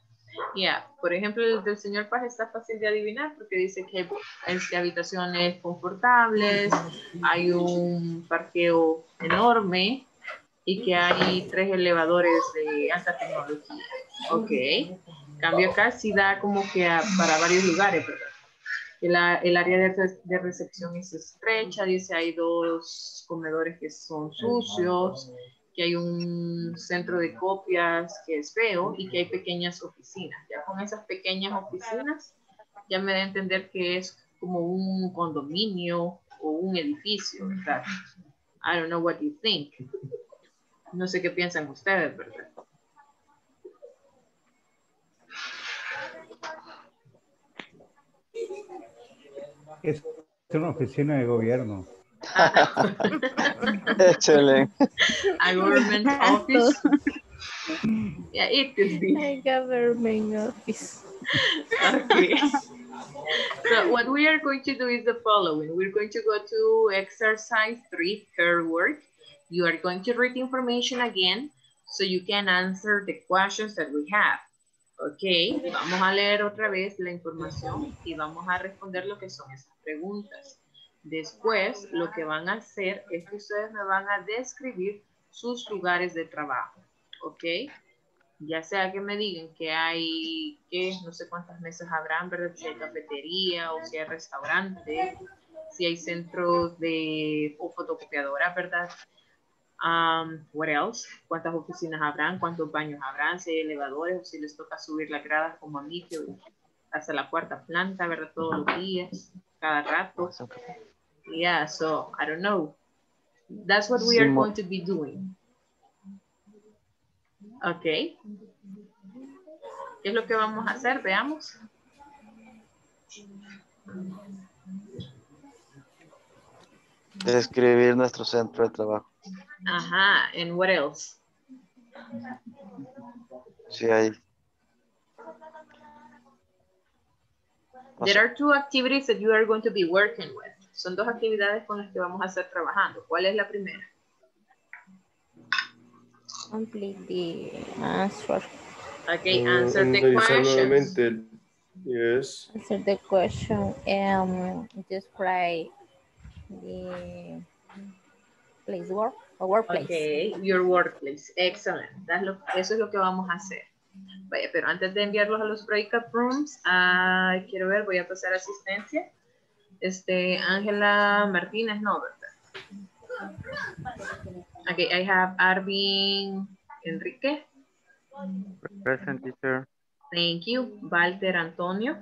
Ya, por ejemplo, el del señor Paz está fácil de adivinar porque dice que hay habitaciones confortables, hay un parqueo enorme y que hay tres elevadores de alta tecnología. Ok. Cambio acá sí da como que a- para varios lugares, ¿verdad? El, el área de, de recepción es estrecha, dice hay dos comedores que son sucios, que hay un centro de copias que es feo y que hay pequeñas oficinas. Ya con esas pequeñas oficinas ya me da a entender que es como un condominio o un edificio, ¿verdad? I don't know what you think. No sé qué piensan ustedes, ¿verdad? Es una oficina de gobierno. Excelente. A government office. Yeah, it could be. A government office. Okay. So what we are going to do is the following. We're going to go to exercise three, her work. You are going to read information again so you can answer the questions that we have. Ok, vamos a leer otra vez la información y vamos a responder lo que son esas preguntas. Después, lo que van a hacer es que ustedes me van a describir sus lugares de trabajo. ¿Ok? Ya sea que me digan que hay, que no sé cuántas mesas habrán, ¿verdad? Si hay cafetería o si hay restaurante, si hay centros de o fotocopiadora, ¿verdad? Um, what else? ¿Cuántas oficinas habrán? ¿Cuántos baños habrán? Si hay elevadores o si les toca subir las gradas como a mí, que hasta la cuarta planta, ¿verdad? Todos los días, cada rato. Yeah, so I don't know. That's what we are going to be doing. Ok. ¿Qué es lo que vamos a hacer? Veamos. Describir nuestro centro de trabajo. Ajá, and what else? Si hay. O There sea, are two activities that you are going to be working with. Son dos actividades con las que vamos a estar trabajando. ¿Cuál es la primera? Complete the answer. Okay, Uh, answer the analizar questions. nuevamente. Yes. Answer the question. Um, describe the place work or workplace. Okay, your workplace. Excellent. That's lo- eso es lo que vamos a hacer. Vaya, pero antes de enviarlos a los breakup rooms, ah, quiero ver, voy a pasar asistencia. Este, Ángela Martínez, no, ¿verdad? Okay, I have Arvin Enrique. Present teacher. Thank you. Walter Antonio.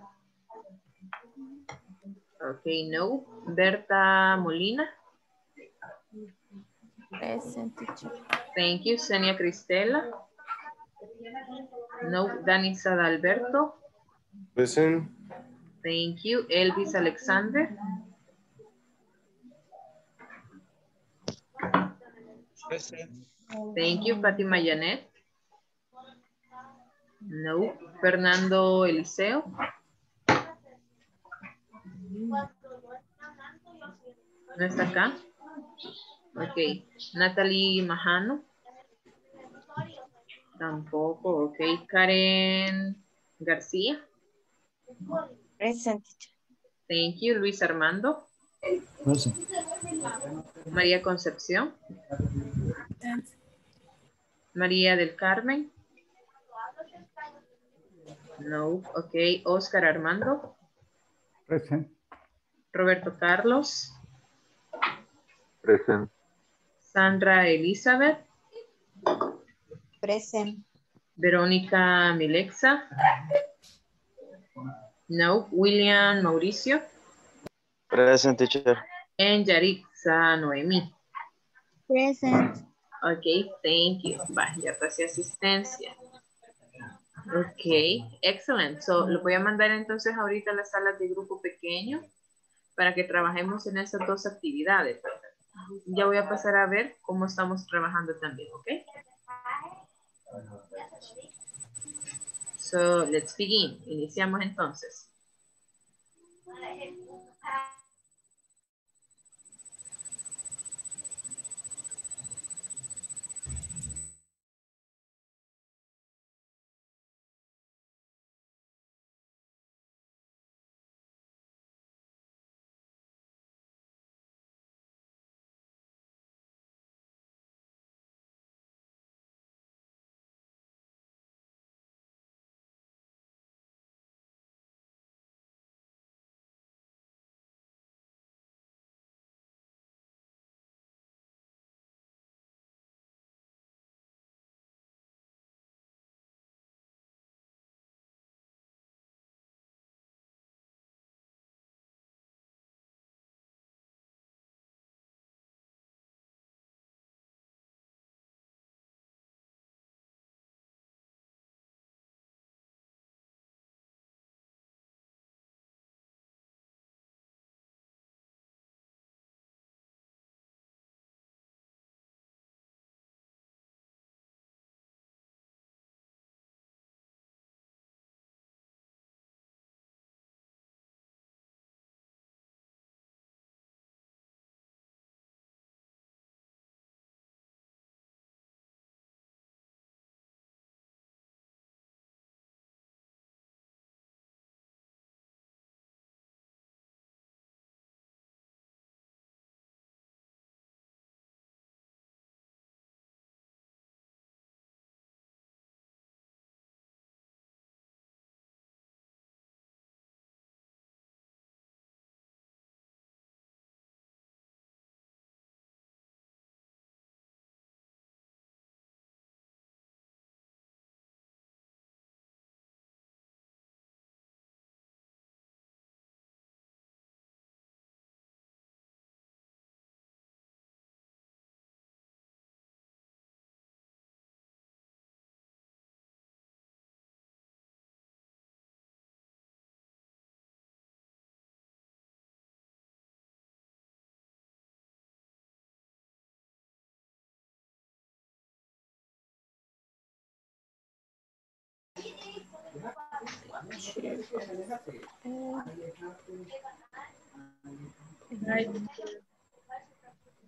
Okay, no. Berta Molina. Present teacher. Thank you. Senia Cristela. No. Danisa Alberto. Present. Thank you. Elvis Alexander. Present. Thank you. Fatima Janet. No. Fernando Eliseo. No está acá. Ok. Natalie Majano. Tampoco, ok. Karen García. Present. Thank you. Luis Armando. Present. María Concepción. María del Carmen. No, ok. Oscar Armando. Present. Roberto Carlos. Present. Sandra Elizabeth. Present. Verónica Milexa. No. William Mauricio. Present, teacher. And Yaritza Noemí. Present. Ok, thank you. Va, ya pasé asistencia. Ok, excelente. So, lo voy a mandar entonces ahorita a las salas de grupo pequeño para que trabajemos en esas dos actividades. Ya voy a pasar a ver cómo estamos trabajando también, ¿ok? So, let's begin. Iniciamos entonces.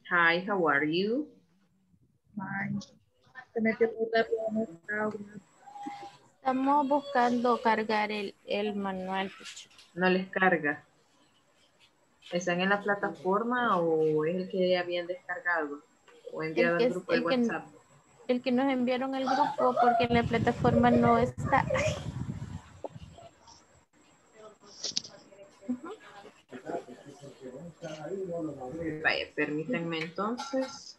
Hi, how are you? Estamos buscando cargar el, el manual. No les carga. ¿Están en la plataforma o es el que habían descargado o enviado que al grupo de el que- WhatsApp? El que nos enviaron al grupo porque en la plataforma no está. Vaya, permítanme entonces.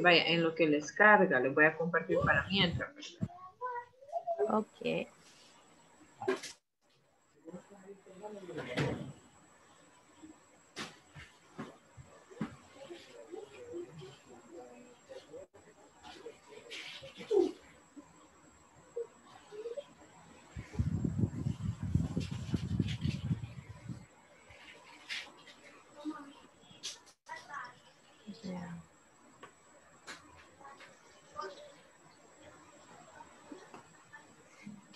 Vaya, en lo que les carga, les voy a compartir para mientras. Ok.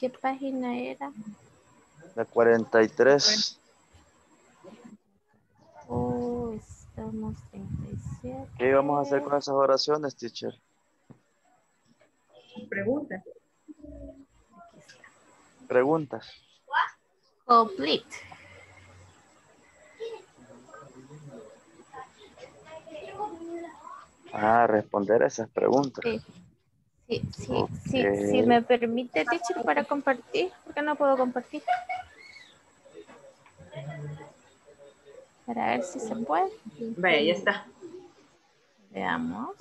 ¿Qué página era? La 43. Oh, estamos 37. ¿Qué vamos a hacer con esas oraciones, teacher? Pregunta. Preguntas. Complete. Ah, responder esas preguntas. Sí. Sí, sí, sí, si me permite, teacher, para compartir, porque no puedo compartir. Para ver si se puede. Vaya, ya está. Veamos.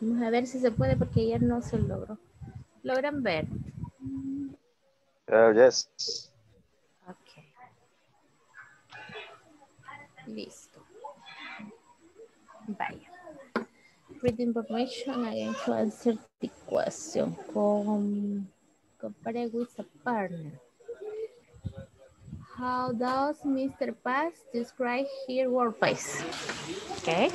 Vamos a ver si se puede porque ayer no se logró. ¿Logran ver? Ah, yes. Ok. Listo. Vaya. Read information again to answer the question. Com compare with a partner. How does Mr. Paz describe his workplace? Okay.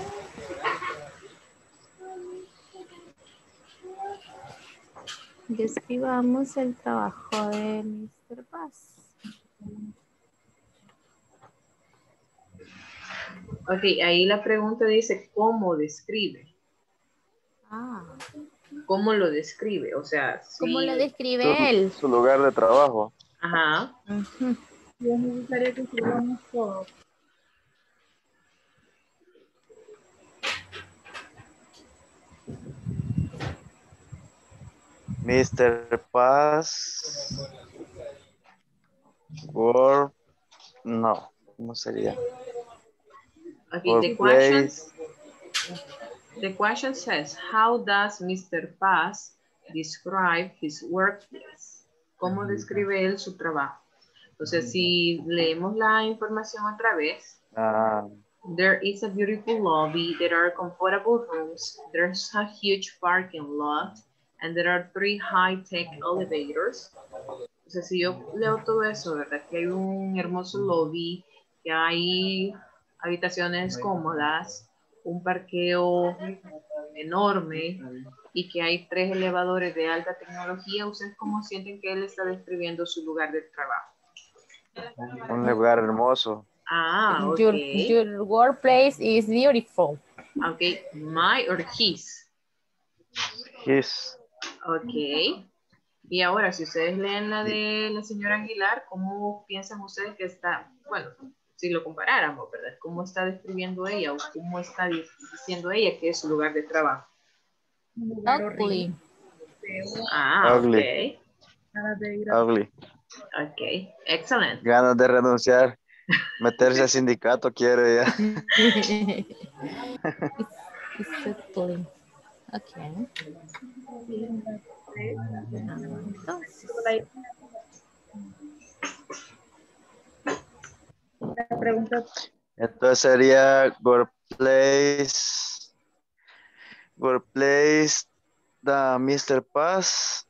Describamos el trabajo de Mr. Paz. Ok, ahí la pregunta dice cómo describe. Ah. ¿Cómo lo describe? O sea, ¿Cómo sí. lo describe él? Su lugar de trabajo. Ajá. Y es necesario que escribamos todo. Mr. Paz. Work. No, ¿cómo sería? Okay, the question, Workplace. The question says, how does Mr. Paz describe his workplace? ¿Cómo describe él su trabajo? Entonces, si leemos la información otra vez, Ah, there is a beautiful lobby, there are comfortable rooms, there's a huge parking lot, and there are three high-tech elevators. Sea, si yo leo todo eso, ¿verdad? Que hay un hermoso lobby, que hay habitaciones cómodas, un parqueo enorme y que hay tres elevadores de alta tecnología, ¿ustedes cómo sienten que él está describiendo su lugar de trabajo? un lugar hermoso. Ah, ok. Your, your workplace is beautiful. Ok, my or his. His. Ok. Y ahora, si ustedes leen la de la señora Aguilar, ¿cómo piensan ustedes que está, bueno, si lo comparáramos, ¿verdad? ¿Cómo está describiendo ella o cómo está di- diciendo ella que es su lugar de trabajo? Ugly. Ah, Ugly. ok. Ugly. Ok, excelente. Ganas de renunciar. Meterse al sindicato quiere ya. Entonces, La pregunta Entonces sería workplace. Workplace da Mr. Paz.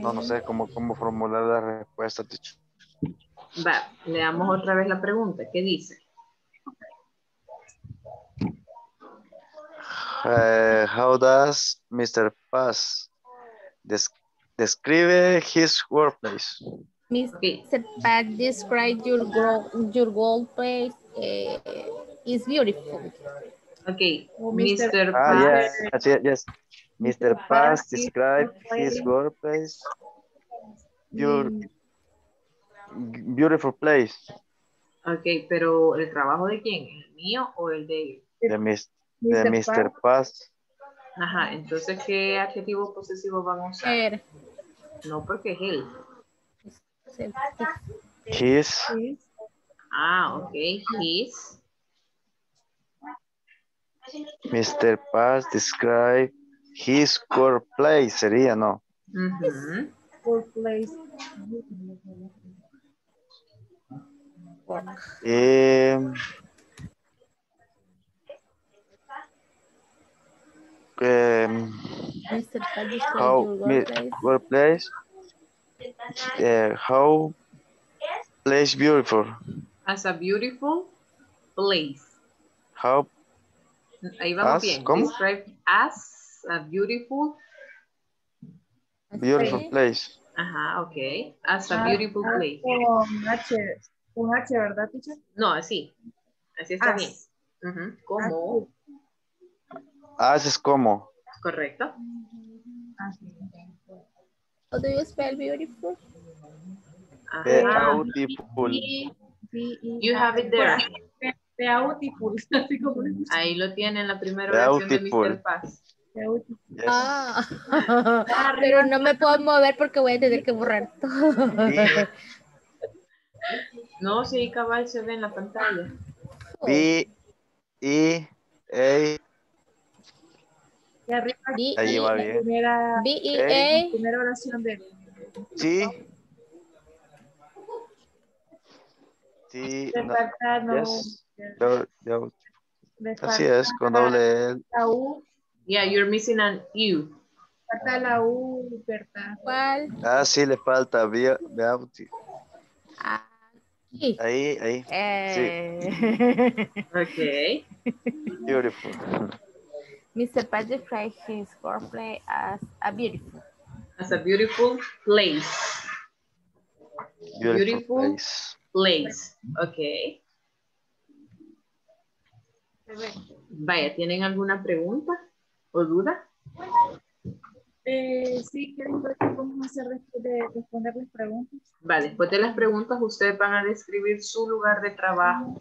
No, no sé cómo, cómo formular la respuesta, teacher. Va, leamos otra vez la pregunta. ¿Qué dice? Eh, how does Mr. Paz des- describe his workplace? Mr. Pat describe your gro- your workplace uh, is beautiful. Ok, Mr. Mr. Ah, Paz. yes, that's it, yes. Mr. Paz describe his workplace. Your beautiful place. Ok, pero ¿el trabajo de quién? ¿El mío o el de él? De, mis, de Mr. Paz. Ajá, entonces, ¿qué adjetivo posesivo van a usar? Er, No, porque es él. His. Ah, ok, his. Mr. Paz describe his workplace. Sería, ¿no? Ujú. workplace. Eh, um, Mr. Pat describe how workplace? Uh, how place beautiful? As a beautiful place. How Ahí vamos As, bien. ¿cómo? Describe as a beautiful. Beautiful place. Ajá, ok. As a Ah, beautiful ah, place. Con H, con H, ¿verdad, teacher? No, así. Así está As. bien. Ujú, Como. As es como. Correcto. How do you spell beautiful? Beautiful. You have it there. Beautiful. Ahí lo tiene en la primera versión de Beautiful. Mr. Paz. Ah, pero no me puedo mover porque voy a tener que borrar todo. No, sí, cabal se ve en la pantalla. B, E, A. Y arriba Ahí va bien. primera, B-E-A. la primera oración de Sí. Sí. No, falta no. yes. Yo- yo- Así es, con doble L. La U, Yeah, you're missing an U. falta la U, ¿verdad? ¿Cuál? Ah, sí, le falta. Bea- Beauty. Aquí. Ahí, ahí. Eh. Ok. Beautiful. Mr. Paz described his workplace as a beautiful. As a beautiful place. Beautiful, Beautiful. place. Place. Ok. Vaya, ¿tienen alguna pregunta o duda? Eh, sí, ¿qué vamos a hacer después de responder las preguntas? Vale, después de las preguntas, ustedes van a describir su lugar de trabajo.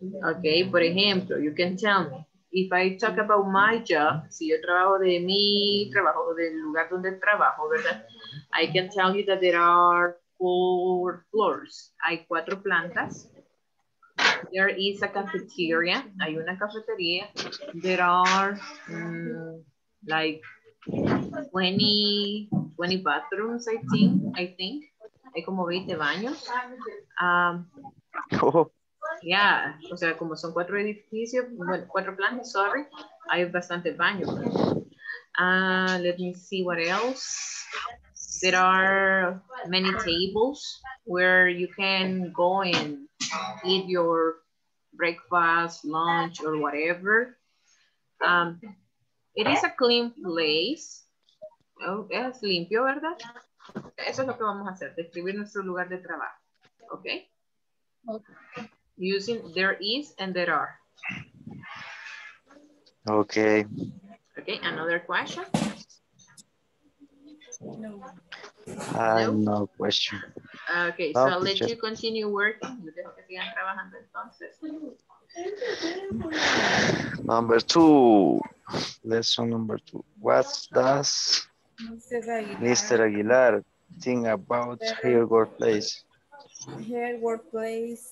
Ok, por ejemplo, you can tell me, if I talk about my job, si yo trabajo de mi trabajo, del lugar donde trabajo, ¿verdad? I can tell you that there are four floors. Hay cuatro plantas. There is a cafeteria. Hay una cafetería. There are mm, like 20, 20 bathrooms, I think. I think. Hay como 20 baños. Um, yeah, o sea, como son cuatro edificios, bueno, cuatro plantas, sorry, hay bastante baños. Uh, let me see what else. There are many tables where you can go and eat your breakfast, lunch, or whatever. Um, it is a clean place. Oh, es limpio, ¿verdad? Eso es lo que vamos a hacer, describir nuestro lugar de trabajo. ¿Ok? Using there is and there are. okay. Okay, another question? I no question. Okay, No, so I'll let teacher. you continue working. Yo dejo que sigan trabajando entonces. Number two. Lesson number two. What does Mr. Aguilar, Mr. Aguilar think about her workplace? her workplace.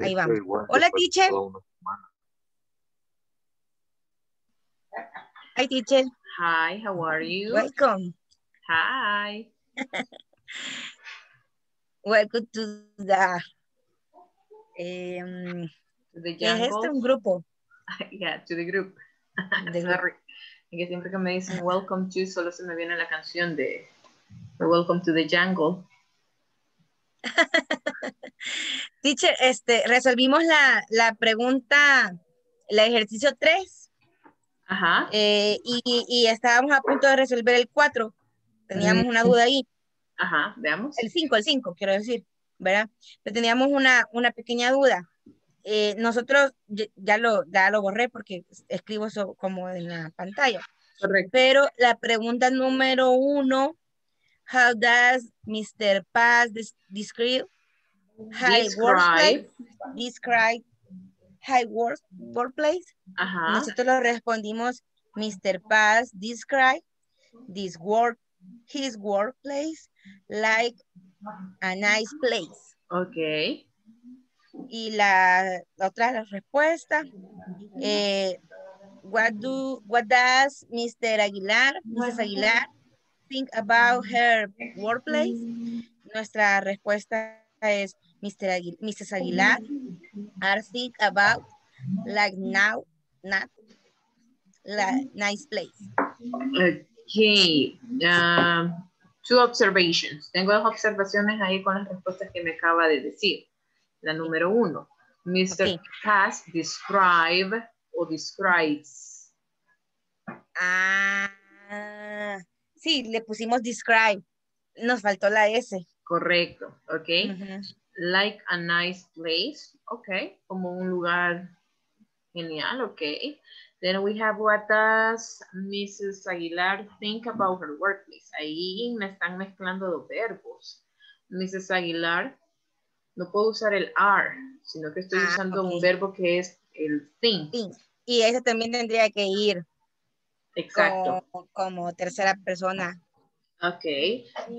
Ahí vamos. Hola, teacher. Hi, teacher. Hi, how are you? Welcome. Hi. Welcome to the... em, To the ¿Qué es jungle. Un grupo. Yeah, to the group. The. Sorry. Es que siempre que me dicen welcome to, solo se me viene la canción de Welcome to the Jungle. Teacher, este, resolvimos la, la pregunta, el ejercicio 3. Ajá. Eh, y, estábamos a punto de resolver el 4. Teníamos una duda ahí. Ajá, veamos. El 5, el 5, quiero decir, ¿verdad? Pero teníamos una, una pequeña duda. Eh, nosotros ya, ya lo, ya lo borré porque escribo eso como en la pantalla. Correcto. Pero la pregunta número uno, how does Mr. Paz des- describe high workplace? Describe high work, workplace. Ajá. Nosotros lo respondimos, Mr. Paz describe this work, his workplace like a nice place. Ok. Y la, la otra respuesta, eh, what do what does Mr. Aguilar, Mrs. Aguilar think about her workplace? Nuestra respuesta es Mr. Aguil- Mrs. Aguilar are think about like now not like nice place. Ok. um, two observations. Tengo dos observaciones ahí con las respuestas que me acaba de decir. La número uno. Mr. Paz describe o describes. Ah, sí, le pusimos describe. Nos faltó la S. Correcto. Ok. Like a nice place. Ok. Como un lugar genial. Ok. Then we have what does Mrs. Aguilar think about her workplace. Ahí me están mezclando dos verbos. Mrs. Aguilar, no puedo usar el are, sino que estoy Ah, usando un verbo que es el think. Think. Y ese también tendría que ir Exacto. como, como tercera persona. Ok.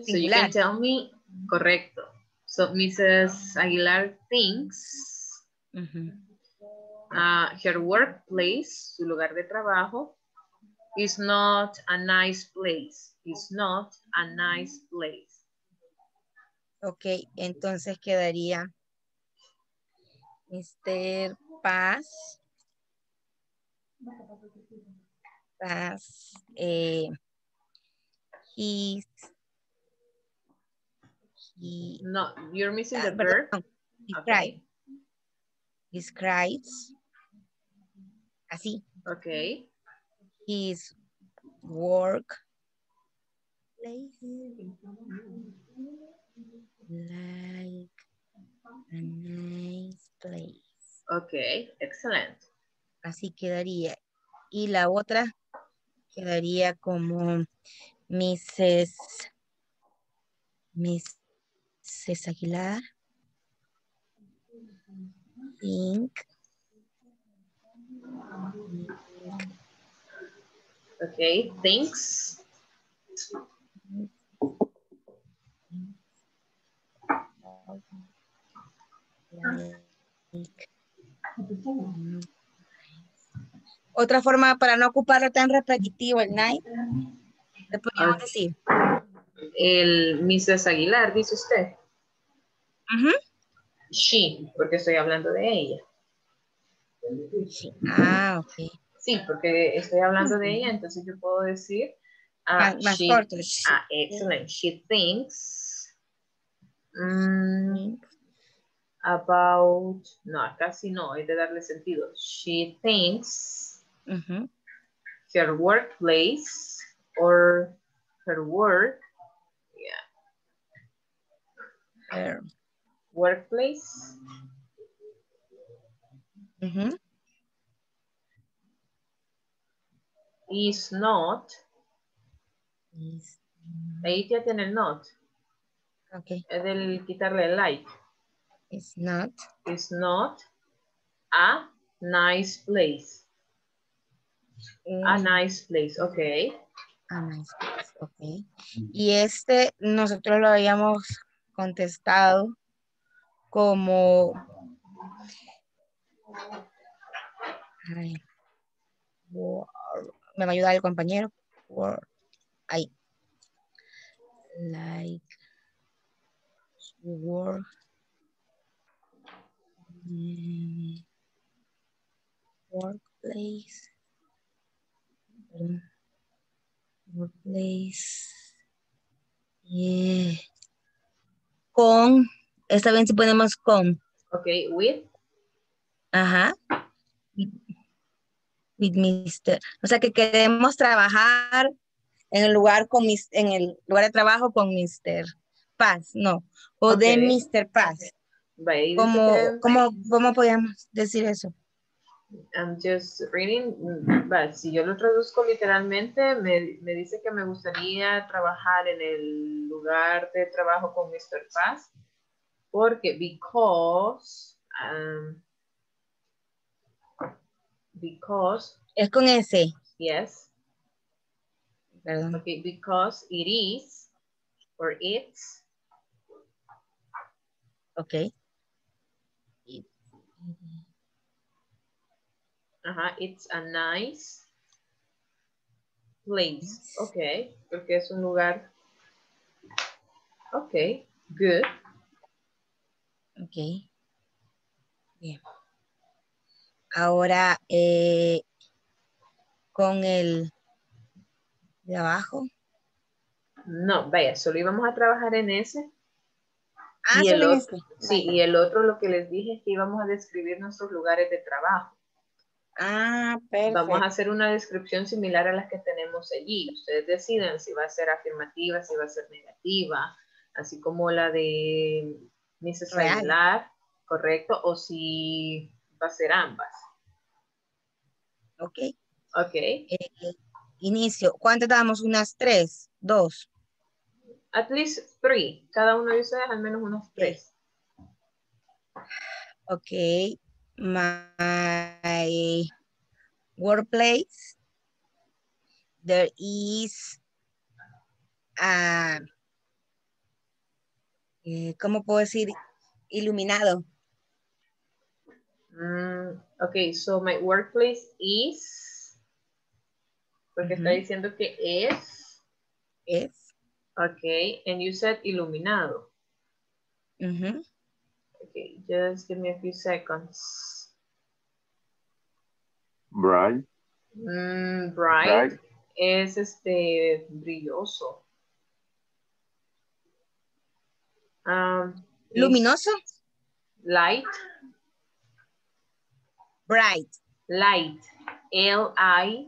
So you can tell me, correcto. So Mrs. Aguilar thinks uh, her workplace, su lugar de trabajo, is not a nice place. Is not a nice place. Ok, entonces quedaría Mr. Paz. Eh, his, he, No, you're missing ah, the verb. perdón, describe. Describes. Así. Ok. His work. Like a nice place. Ok, excelente. Así quedaría. Y la otra quedaría como Mrs. Mrs. Aguilar. Think. Ok, thanks. like, mm, Otra forma para no ocuparlo tan repetitivo el night. Le podríamos decir. El Mrs. Aguilar, dice usted. Ujú. She, porque estoy hablando de ella. Ah, ok. Sí, porque estoy hablando de ella, entonces yo puedo decir. ah, Más- más she- corto. Ah, excellent. She thinks mm, about. No, casi no, hay de darle sentido. She thinks Ujú. her workplace or her work. Yeah. Her. Workplace Ujú. is not. Is- Ahí ya tiene el not. Ok. Es del quitarle el like. It's not. Is not a nice place. A Mm. nice place, ok. A nice place, ok. Y este nosotros lo habíamos contestado como Ay, me va a ayudar el compañero. Ahí. Like work. mm, Workplace. Yeah. Con. Esta vez si ponemos con. Ok, with. Ajá. with Mr. O sea, que queremos trabajar en el lugar con mis, en el lugar de trabajo con Mr. Paz, no, o de. Mr. Paz. Vaya, y dice ¿Cómo, cómo, ¿Cómo decir eso? I'm just reading. mm, va, si yo lo traduzco literalmente, me, me dice que me gustaría trabajar en el lugar de trabajo con Mr. Paz, porque, because, um, because, Es con ese. yes, Perdón. okay, because it is, or it's, Ok. Ajá, it's a nice place, okay, porque es un lugar, okay, good. Ok. Bien. Ahora, eh, con el de abajo. No, vaya, solo íbamos a trabajar en ese. Ah, y el otro, este. sí, y el otro lo que les dije es que íbamos a describir nuestros lugares de trabajo. Ah, perfecto. Vamos a hacer una descripción similar a las que tenemos allí. Ustedes deciden si va a ser afirmativa, si va a ser negativa, así como la de Mrs. Aguilar, correcto, o si va a ser ambas. Ok. Ok. Eh, inicio. ¿Cuántas damos? Unas tres, dos. At least three. Cada uno de ustedes al menos unas tres. Ok. My workplace. There is a, eh, ¿cómo puedo decir? Iluminado. Mm, ok, so my workplace is. Porque está diciendo que es. Es. Ok, and you said iluminado. Ujú. Okay, just give me a few seconds. Bright. Mm, bright, Bright. es este brilloso. Um, Luminoso. Light, Bright. light, L I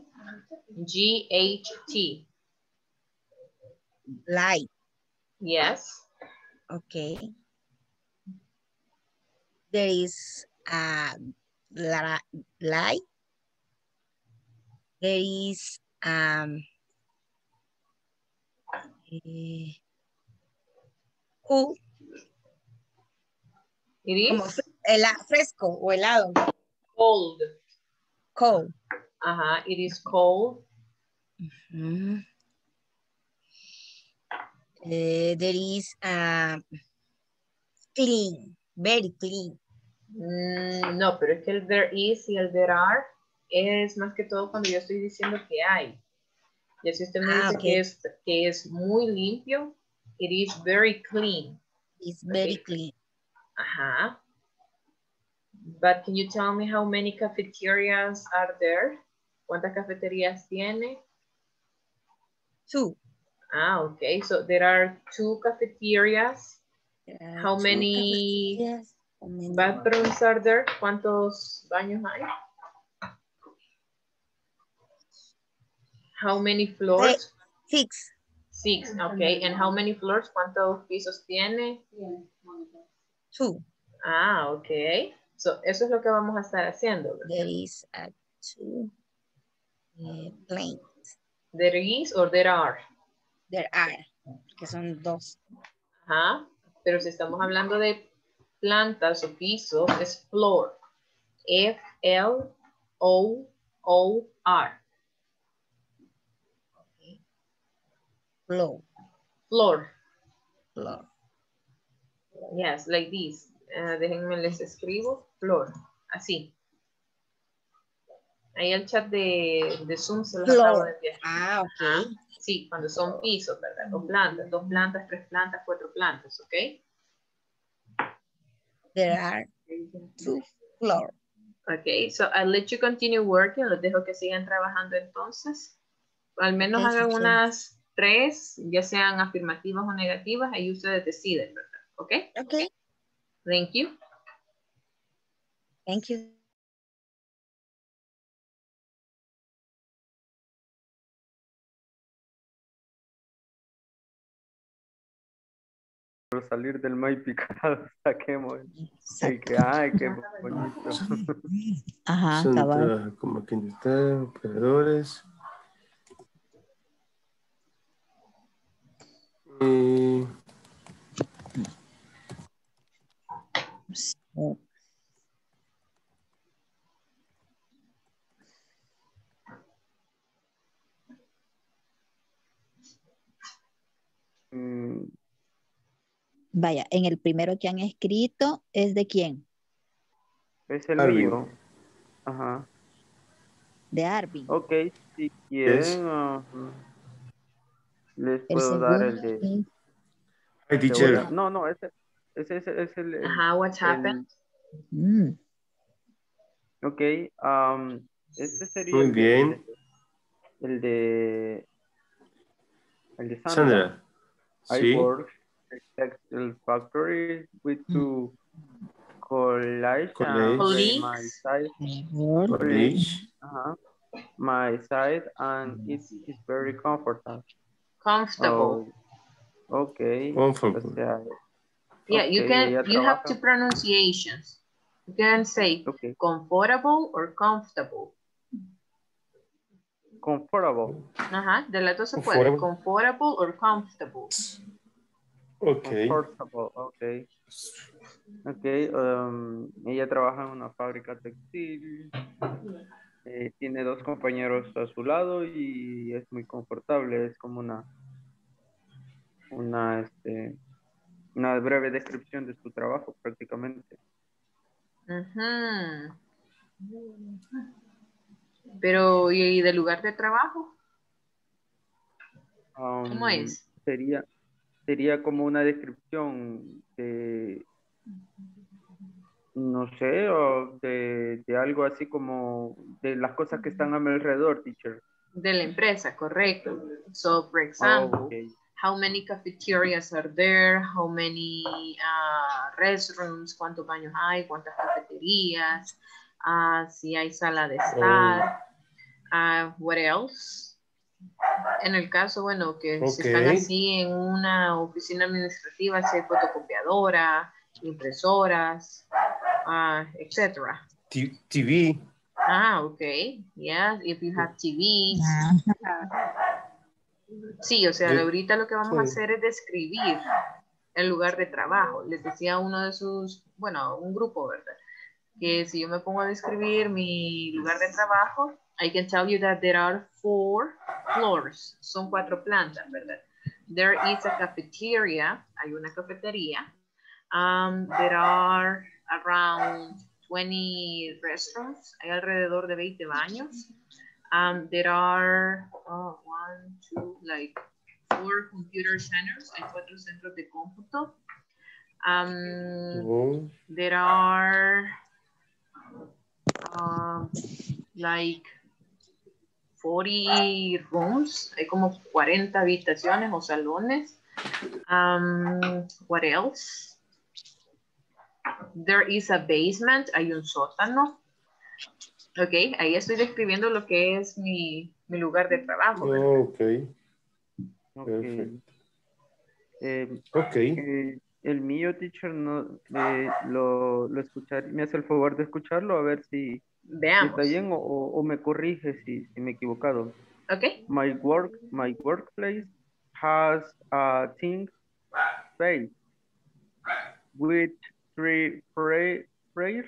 G H T. Light. Yes. Okay. There is a light. There is um eh, cool, It como is hela- fresco o helado. cold. Cold. Ajá, it is cold. Mm. Eh, there is um clean, very clean. Mm, no, pero es que el there is y el there are es más que todo cuando yo estoy diciendo que hay. Y si usted me Ah, dice que, es, que es muy limpio, it is very clean. It's very Okay. clean. Ajá. But can you tell me how many cafeterias are there? ¿Cuántas cafeterías tiene? Two. Ah, okay. So there are two cafeterias. There are How two many cafeterias. Bathrooms are there? ¿Cuántos baños hay? How many floors? Six. Six, okay. And how many floors? ¿Cuántos pisos tiene? Two. Ah, okay. So eso es lo que vamos a estar haciendo. ¿verdad? There is a two eh, planes. There is or there are. There are, que son dos. Ajá. Pero si estamos hablando de plantas o pisos, es floor. F-L-O-O-R. Floor. Floor. Floor. Yes, like this. Eh, déjenme les escribo. Floor. Así. Ahí el chat de, de Zoom se los acabo de enviar. Ah, ok. Sí, cuando son pisos, ¿verdad? O plantas, dos plantas, tres plantas, cuatro plantas, ¿ok? There are two floor. Ok, so I'll let you continue working. Los dejo que sigan trabajando entonces. Al menos Ok, hagan unas tres, ya sean afirmativas o negativas, ahí ustedes deciden, ¿verdad? ¿Ok? Ok. Thank you. Thank you. Salir del maíz picado, saquemos el que hay, bonito. Ajá, Son cabal. todas como que intentar, operadores. Y Mm, Vaya, en el primero que han escrito es de quién? es el Arvin. mío. Ajá. De Arvin. Ok, si quieren, ajá, les El puedo dar el de... es- Hi, teacher. a- No, no, ese, ese, ese es el... el- Ajá, what's el- happened? Mm, ok, um, este sería Muy el de- bien. el de... El de Sandra. Sandra. I Sí. work textile factory with two colleagues. and Colleagues. My side, College. uh-huh, my side, and it is very comfortable. Comfortable. Oh, okay. Comfortable. O sea, Yeah, you can, ella you have trabaja- two pronunciations. You can say Okay. comfortable or comfortable. Comfortable. Ajá, de las dos se puede. Comfortable. Comfortable or comfortable. Ok. Comfortable, okay. Okay, um, ella trabaja en una fábrica textil. eh, tiene dos compañeros a su lado y es muy confortable. Es como una, una, este, una breve descripción de su trabajo prácticamente. Ujú. Pero, ¿y del lugar de trabajo? Um, ¿Cómo es? Sería, sería como una descripción de, no sé, o de, de algo así como de las cosas que están a mi alrededor, teacher. De la empresa, correcto. So, for example, Oh, okay. how many cafeterias are there? How many uh, restrooms? ¿Cuántos baños hay? ¿Cuántas cafeterías? Ah, si hay sala de estar. Ah, what else? En el caso, bueno, que si están Ok. así en una oficina administrativa, si hay fotocopiadora, impresoras, ah, etcétera. T- TV. Ah, okay. Yeah, if you have TVs. Sí, o sea, Yo- ahorita lo que vamos a hacer es describir el lugar de trabajo. Les decía uno de sus, bueno, un grupo, ¿verdad? Que si yo me pongo a describir mi lugar de trabajo, I can tell you that there are four floors. Son cuatro plantas, ¿verdad? There is a cafeteria. Hay una cafetería. Um, there are around 20 restaurants, Hay alrededor de 20 baños. Um, there are oh, one, two, like four computer centers. Hay cuatro centros de cómputo. Um, Oh, there are um, like 40 rooms. Hay como 40 habitaciones o salones. Um, what else? There is a basement. Hay un sótano. Ok, ahí estoy describiendo lo que es mi, mi lugar de trabajo. ¿verdad? ok. Ok. Perfecto. Eh, Ok. eh, el mío, teacher, no, eh, lo, lo escuchar, me hace el favor de escucharlo a ver si Veamos. está bien o, o- me corrige si, si me he equivocado. Ok. My work, my workplace has a think space with three pra- prayers,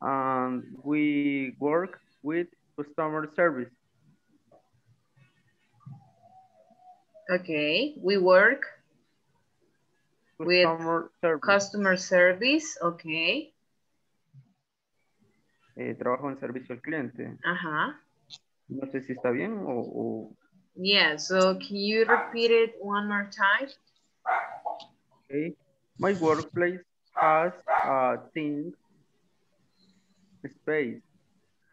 and we work with customer service. Ok, we work with Customer service. customer service. Ok, Eh, trabajo en servicio al cliente. ajá. No sé si está bien o, o- Yeah, so can you repeat it one more time? okay. My workplace has a think space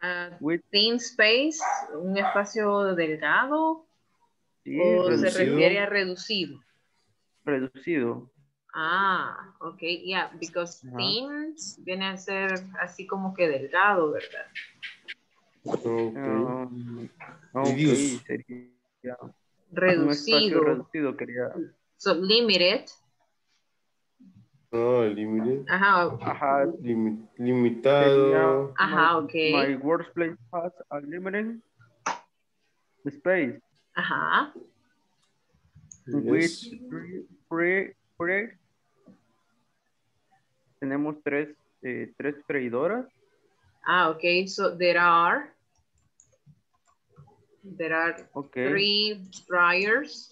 Uh, with thin space, un espacio delgado sí, o se reducido, refiere a reducido. reducido. Ah, ok, yeah, because Ajá. thin viene a ser así como que delgado, ¿verdad? Ok. Um, ok, Reduce. sería Reducido. reducido, quería. So limited. No, limited. Ajá. Ajá. Limi- limitado. Ajá, my, ok. My workplace has a limited space Ajá. with Yes. three, three, three. Tenemos tres, eh, tres freidoras. Ah, okay. So there are there are Okay. three. Fryers.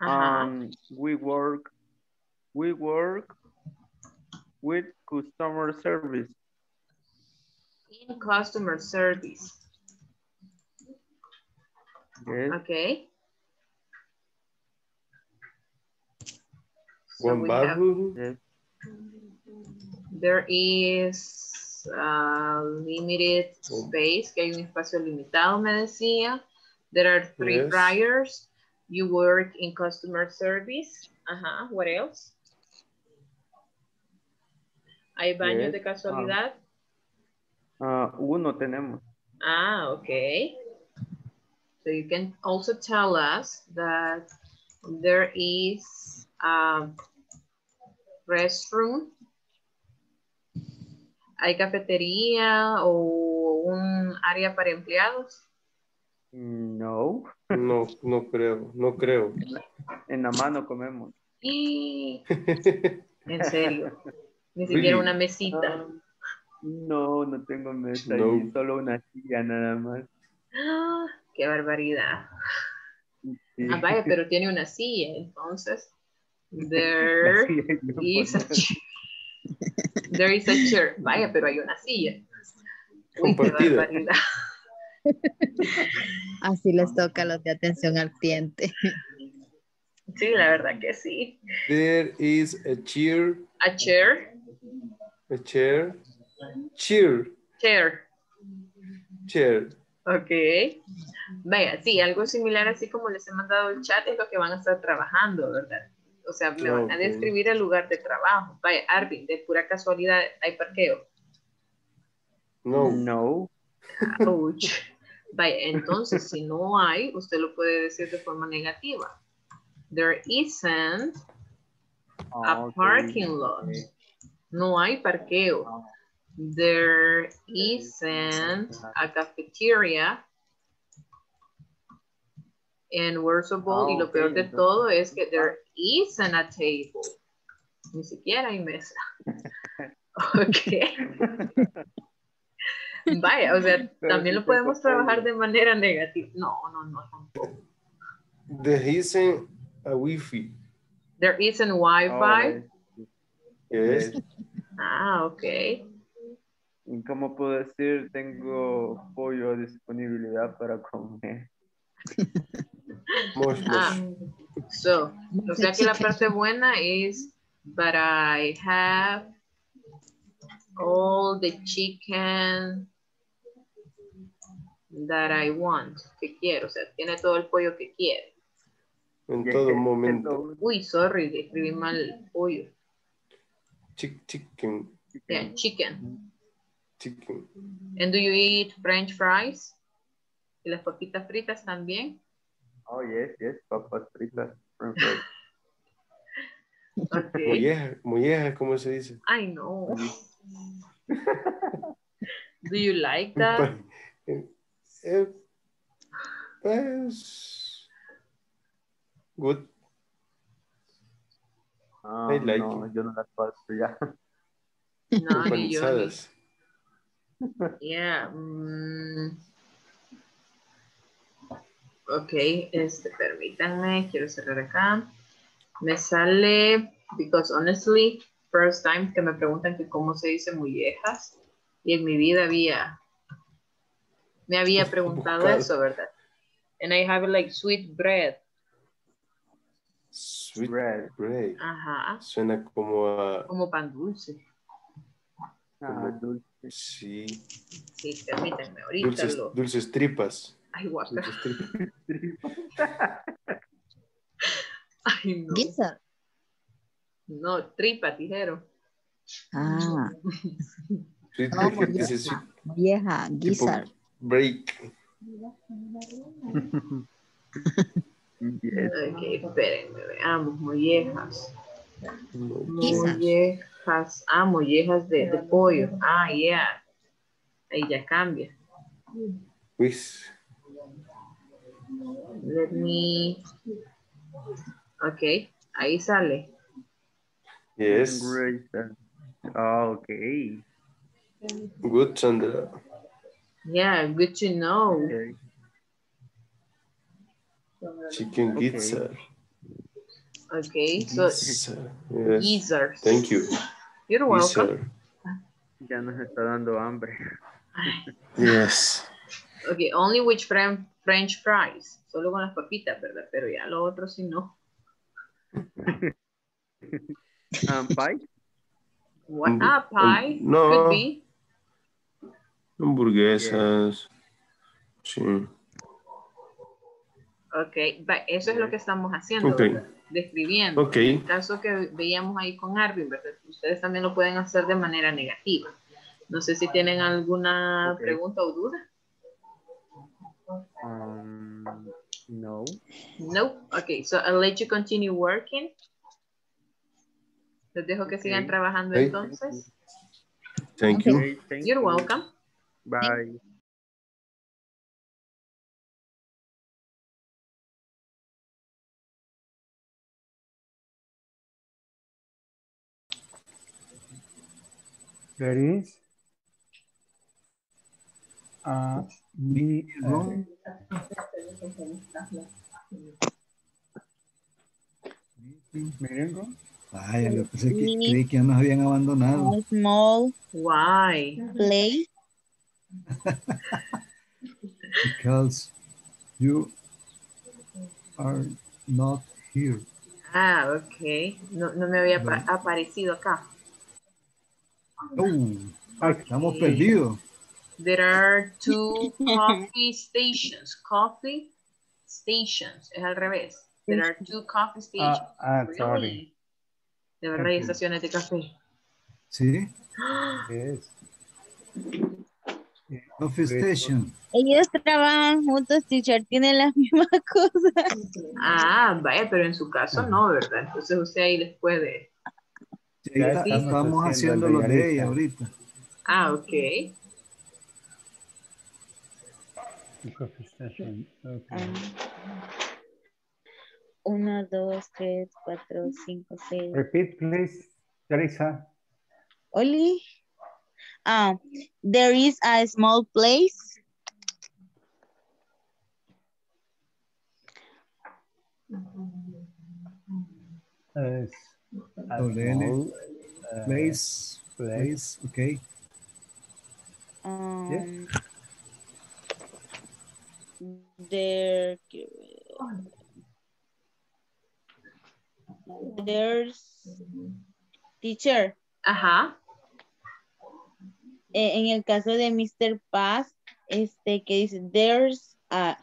Ajá. Um, we work, we work with customer service. In customer service. Yes. Okay. So One we have- bathroom. There is uh, limited space, que hay un espacio limitado, me decía. There are three Yes. dryers. You work in customer service. Ajá, what else? ¿Hay baños Yes, de casualidad? Ah, uno tenemos. Ah, okay. So you can also tell us that there is a restroom. ¿Hay cafetería o un área para empleados? No. No, no creo, no creo. En la mano comemos. Y en serio, ni siquiera una mesita. No, no tengo mesa No. y solo una silla nada más. Ah, ¡Qué barbaridad! Sí. Ah, vaya, pero tiene una silla, entonces. There is a chair. There is a chair. Vaya, pero hay una silla. Uy, qué. Así les toca a los de atención al cliente. Sí, la verdad que sí. There is a chair, A chair. a chair, chair, Chair. chair. Ok. Vaya, sí, algo similar así como les he mandado el chat es lo que van a estar trabajando, ¿verdad? O sea, me van a describir el lugar de trabajo. Vaya, Arvin, de pura casualidad, ¿hay parqueo? No, No. Ouch. Vaya, entonces, si no hay, usted lo puede decir de forma negativa. There isn't a Ah, parking lot. No hay parqueo. There isn't a cafeteria. And worst of all, Ah, y lo peor de entonces- todo es que there isn't a table. Ni siquiera hay mesa. Ok. Vaya, o sea, Pero también sí lo podemos trabajar de manera negativa. No, no, no, tampoco. there isn't a wifi. There isn't Wi-Fi. Yes. Ah, ok. ¿Y cómo puedo decir? Tengo pollo a disponibilidad para comer. Ah, so, o sea que la parte buena es, but I have all the chicken that I want, que quiero, o sea, tiene todo el pollo que quiere. En todo momento. Uy, sorry, escribí mal pollo. Chick, chicken, Yeah, chicken. chicken. And do you eat french fries? ¿Y las papitas fritas también? Oh, yes, yes, papas fritas. french fries. Ok. Molleja, molleja, ¿cómo se dice? I know. Do you like that? Eh, pues, good. Ah, I like no, yo no las paso ya. No, ni yo. ni-. Yeah. mm. Ok, este, permítanme, quiero cerrar acá. Me sale, because honestly, first time que me preguntan que cómo se dice mollejas, y en mi vida había, me había preguntado eso, ¿verdad? And I have like sweet bread. Sweet Bread. bread. Ajá, Suena como a... como pan dulce. Ah, dulce. Sí. Sí, permítanme, ahorita Dulces, lo... dulces tripas. Ay, guaca. Ay, no. Gizzard. No, tripa, tijero. Ah, Sí, no, tipo gizzard. break. Ok, espérenme, veamos, mollejas. Mollejas, ah, mollejas de, de pollo. Ah, yeah. Ahí ya cambia. Pues, Let me... Ok, ahí sale. yes. Great. Ah, ok. Good, Sandra. Yeah, good to know. okay. Chicken Okay. pizza. Okay, so Pizza. Yes. geezers. Thank you. You're welcome. Pizza. Ya nos está dando hambre. Yes. Okay, only with fren- French fries. Solo con las papitas, ¿verdad? Pero ya lo otro sí no. Um, pie? What? Ah, pie. no. Could be. Hamburguesas. Sí. Ok, eso es lo que estamos haciendo. Describiendo. Ok. El caso que veíamos ahí con Arvin, ¿verdad? Ustedes también lo pueden hacer de manera negativa. No sé si tienen alguna pregunta o duda. Um, no. No. Ok, so I'll let you continue working. Les dejo que sigan trabajando Ok. entonces. Thank you. Thank You're you. welcome. Bye. There is a room. Meeting room. Ay, yo pensé que creí que ya nos habían abandonado. Small Why? play. Because you are not here. Ah, ok. No, no me había apa- aparecido acá. Oh, estamos perdidos. There are two coffee stations. Coffee stations. Es al revés. There are two coffee stations. Ah, ah, Really? sorry. De verdad, hay estaciones de café. Sí, Yes. Coffee Station. Ellos trabajan juntos, teacher, tienen las mismas cosas. Ah, vaya, pero en su caso no, ¿verdad? Entonces usted ahí les puede. Sí, estamos haciendo haciendo lo de ella ahorita. Ah, ok. Coffee station. Okay. Uno, dos, tres, cuatro, cinco, seis. Repeat, please, Teresa. Oli. Ah, there is a small place. Es a small, uh, Place, place. place, ok. Um, there, there's teacher. Ajá. eh, en el caso de Mr. Paz, este que dice there's a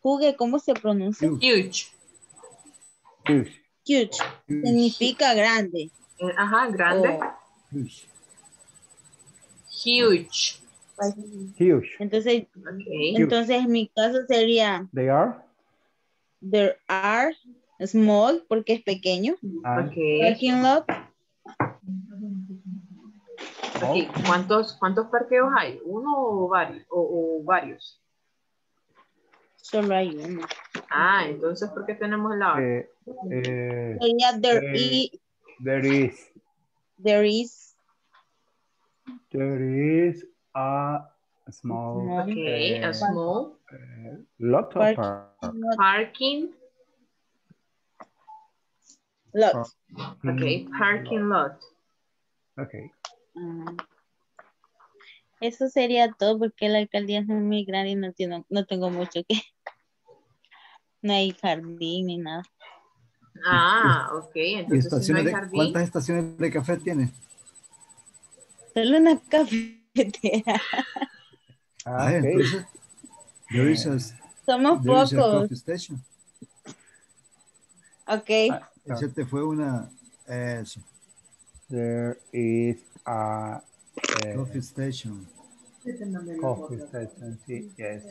jugue, ¿cómo se pronuncia? Huge. Huge. Huge. Significa grande. Eh, Ajá, grande. Huge. Huge. Huge. Entonces, Ok. entonces en mi caso sería They are. there are small porque es pequeño. And Ok. Parking lot. Ok, ¿Cuántos, ¿Cuántos parqueos hay? ¿Uno o varios? O, o varios? Solo hay uno. Ah, entonces, ¿por qué tenemos la eh, eh, Sería there, Eh, there is there is there is a small Small. Ok, eh, a small eh, lot of Parking park. lot. parking. lot. Ok, parking lot. Okay. Eso sería todo porque la alcaldía es muy grande y no, tiene, no tengo mucho que... No hay jardín ni nada. Ah, ok, ¿Y entonces si no hay de, jardín. cuántas estaciones de café tiene? Solo una cafetera. Ah, Ah, okay. entonces, there is a, Somos there is a pocos. coffee station. Ok. Ah, Ese te fue una, eso, There is a eh, coffee station. coffee station. Sí, yes.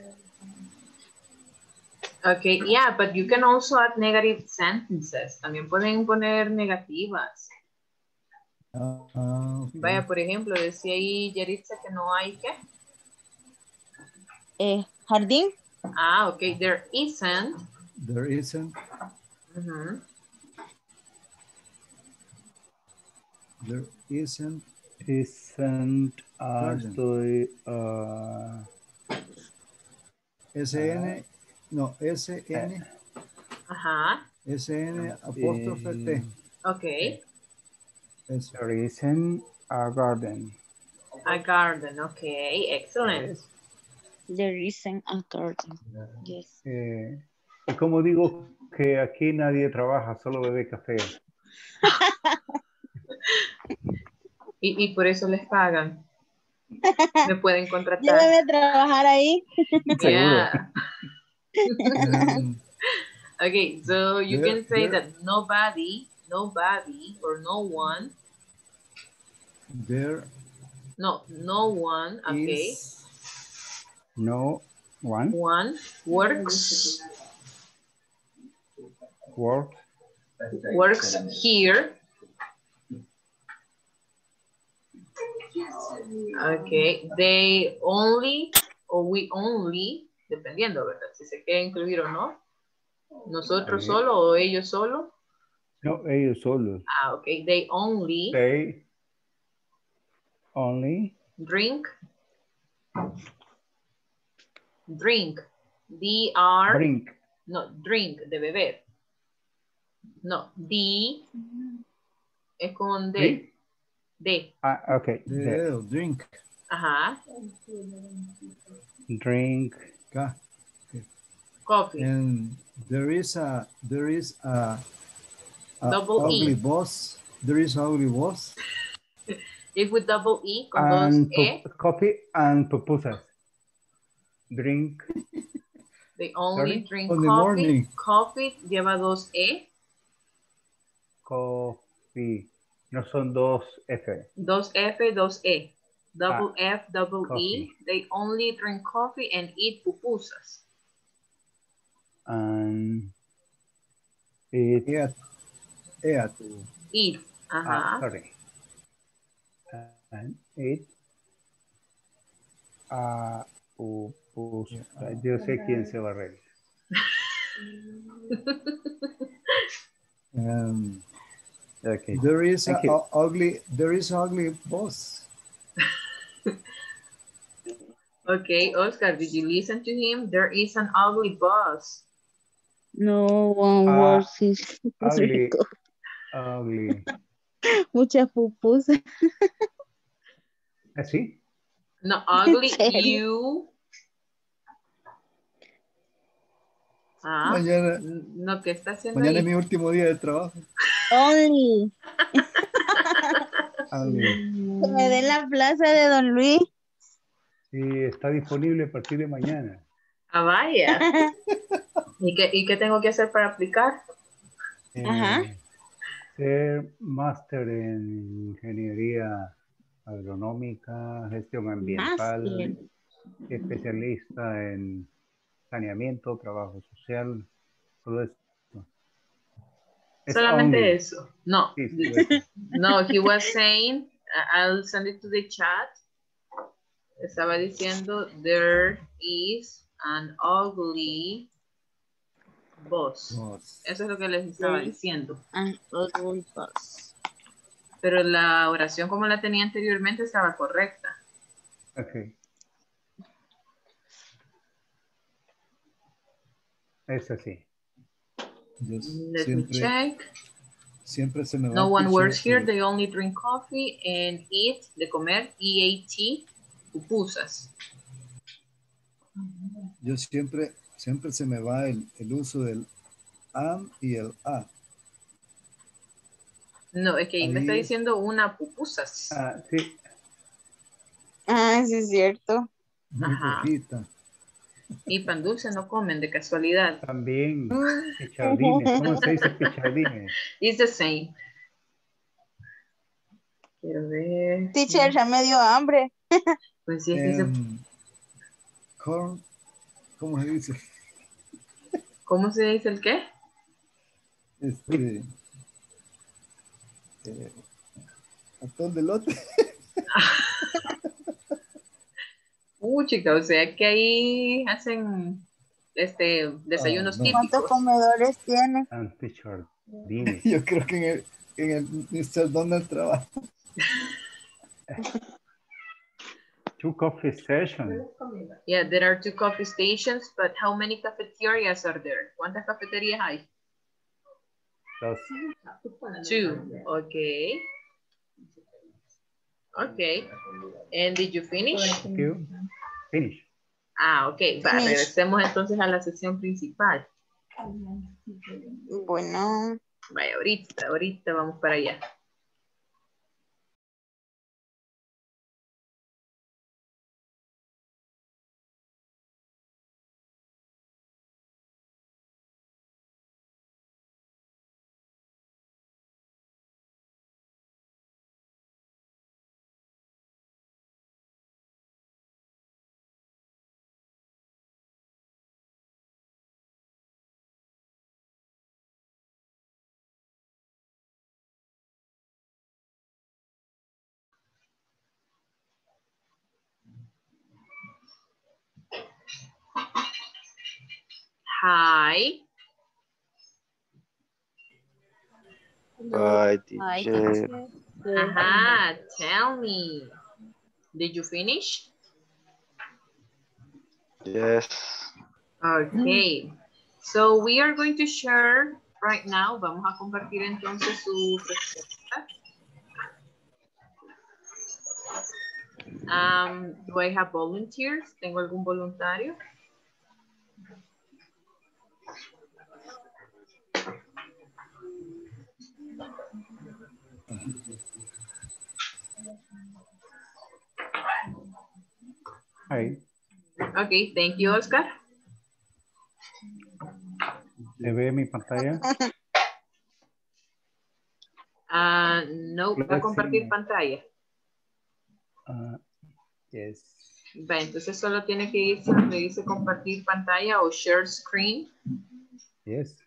Okay, yeah, but you can also add negative sentences. También pueden poner negativas. Ah, ah. Vaya, por ejemplo, decía ahí Yaritza que no hay qué. Eh, jardín. Ah, ok, there isn't. There isn't, there isn't, Isn't, ah, estoy, ah, SN, no, SN, Ajá, SN apóstrofe T. ok. There isn't a garden. A garden, ok, excellent. There isn't a garden. Yes. Eh, y como digo que aquí nadie trabaja, solo bebe café. Y, y por eso les pagan. Me pueden contratar. Lléveme a trabajar ahí. Yeah. Okay, so you There- can say there- that nobody, nobody, or no one, there no, no one, okay, No one one works, work works here. Okay, they only, o we only, dependiendo, ¿verdad? Si se quiere incluir o no. Nosotros solo o ellos solo. No, ellos solos. Ah, ok. They only They only drink. Drink. D-R. drink. No, drink, de beber. No, D. Es con D. Drink? D. Ah, okay. there, They drink, Ajá. drink K. Coffee. And there is a, there is a, a Double E. ugly boss, there is ugly boss, If with double E, con dos and E, pu- coffee and pupusas. Drink they only Sorry? drink On the coffee. morning. Coffee lleva dos E, coffee. No son dos F. dos F, dos E. Double ah, F, double E. coffee. They only drink coffee and eat pupusas. And it, ea, ea, Eat. ah, Ajá. sorry. And it, ah, pupusa. Yo sé quién se va a reír. um, Okay. there is a, Thank a ugly, there is ugly boss. Okay, Oscar, did you listen to him? There is an ugly boss. No one works in ugly. Ugly. Muchas pupusas. ¿Así? No, ugly you. Ah, Mañana, no, ¿qué está haciendo mañana ahí? es mi último día de trabajo. Only. Que me den la plaza de Don Luis. Sí, está disponible a partir de mañana. Ah, vaya. ¿Y qué, ¿Y qué tengo que hacer para aplicar? Ajá. Ser máster en ingeniería agronómica, gestión ambiental, especialista en saneamiento, trabajo social, todo eso. Es Solamente only. eso. No, no, he was saying, I- I'll send it to the chat. Estaba diciendo, there is an ugly boss. Boss. Eso es lo que les estaba diciendo. Boss. Pero la oración como la tenía anteriormente estaba correcta. Ok. Es así. Yo Let me siempre, check. siempre se me va No a one works here. They only drink coffee and eat, de comer, E-A-T, pupusas. Yo siempre, siempre se me va el, el uso del am y el a. No, es que ahí me está diciendo una pupusas. Ah, sí. Ah, sí es cierto. Muy Ajá. poquita. Y pan dulce no comen de casualidad. También pichardines. ¿Cómo se dice pichardines? It's the same. Quiero ver. Teacher, ya me dio hambre. Pues sí, es que se- Em, corn, ¿cómo se dice? ¿Cómo se dice el qué? Este, eh, atón de lote. Uh, chica, o sea que ahí hacen este desayunos no. típicos. ¿Cuántos comedores tiene? And teacher, dime. Yo creo que en el, en el Mr. Donald trabaja. Two coffee stations. Yeah, there are two coffee stations, but how many cafeterias are there? ¿Cuántas cafeterías hay? Dos. Two. Okay. Okay. And did you finish? Thank you. Finish. Ah, ok. Va, regresemos entonces a la sesión principal. Bueno, Vaya, ahorita, ahorita vamos para allá. Hi. Hi, teacher. Ajá, tell me. Did you finish? Yes. Okay. So we are going to share right now. Vamos a compartir entonces su respuesta. Um, do I have volunteers? ¿Tengo algún voluntario? Hi. Okay, thank you, Oscar. ¿Se ve mi pantalla? Ah, no, va a compartir see. pantalla. Uh, yes. Va, entonces solo tiene que irse donde dice compartir pantalla o share screen. Yes.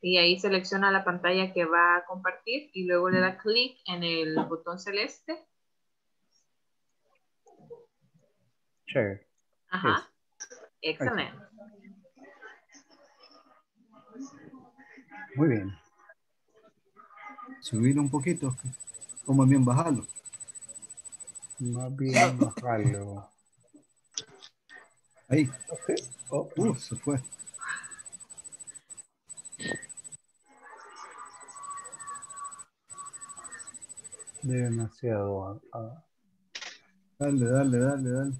Y ahí selecciona la pantalla que va a compartir y luego le da clic en el botón celeste. Ajá. Excelente. Muy bien. Subirlo un poquito. O más bien bajarlo. Más bien bajarlo. Ahí. Oh, Uh, se fue. demasiado. ah, Dale, dale, dale, dale.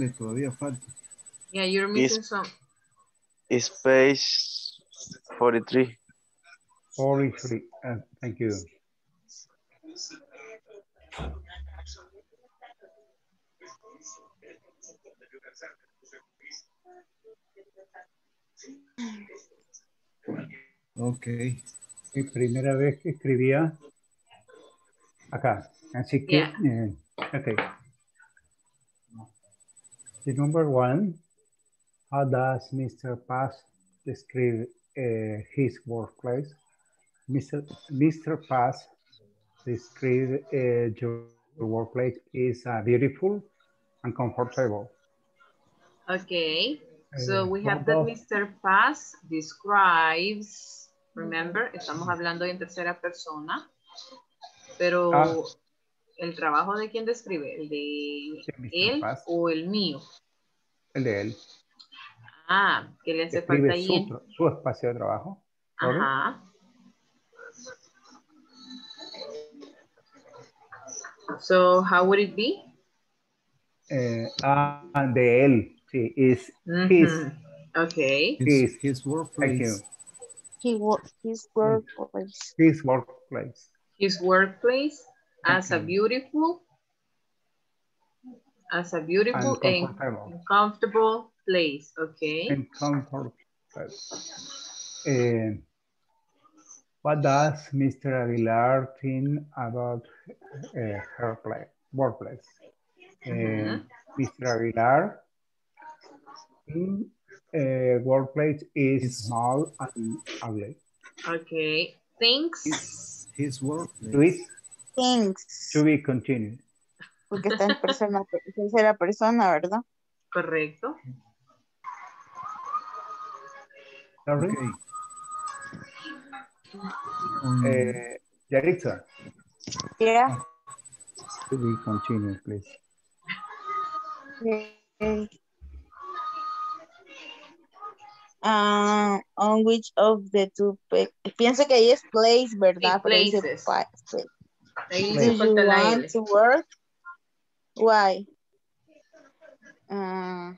Dale, todavía falta. Yeah, you're missing some. It's page 43. 43. Uh, thank you. Ok. Mi primera vez que escribía acá. Así que, Yeah. eh, ok. The number one, how does Mr. Paz describe eh, his workplace? Mr. Mr. Paz describe eh, your workplace is uh, beautiful and comfortable. Okay. So Eh, we have that Mr. Paz describes, remember, estamos hablando en tercera persona, pero Ah. El trabajo de quién describe, el de él Paz. o el mío. El de él. Ah, que le hace falta Describe ahí. su, su espacio de trabajo. Sorry. Ajá. So how would it be? Eh, ah, de él. Sí, is his. Mhm. Okay. His, His Thank you. workplace. he wo- his workplace. His workplace. His workplace as a beautiful As a beautiful And and comfortable. comfortable place. Okay. and comfort. Eh, what does Mr. Aguilar think about uh, her play, workplace? Eh, Mhm. Mr. Aguilar, in uh, workplace is small and ugly. Okay. Thanks. His work. Luis, Thanks. to be continued. Porque está en persona, tercera persona, ¿verdad? Correcto. Okay. Um, Eh, Yaritza, Yeah. to be continued, please. Okay. Ah, on which of the two pe- pienso que ahí es place, ¿verdad? Sí, Pero dice places. Ahí Do you want L. to work? Why? Ah,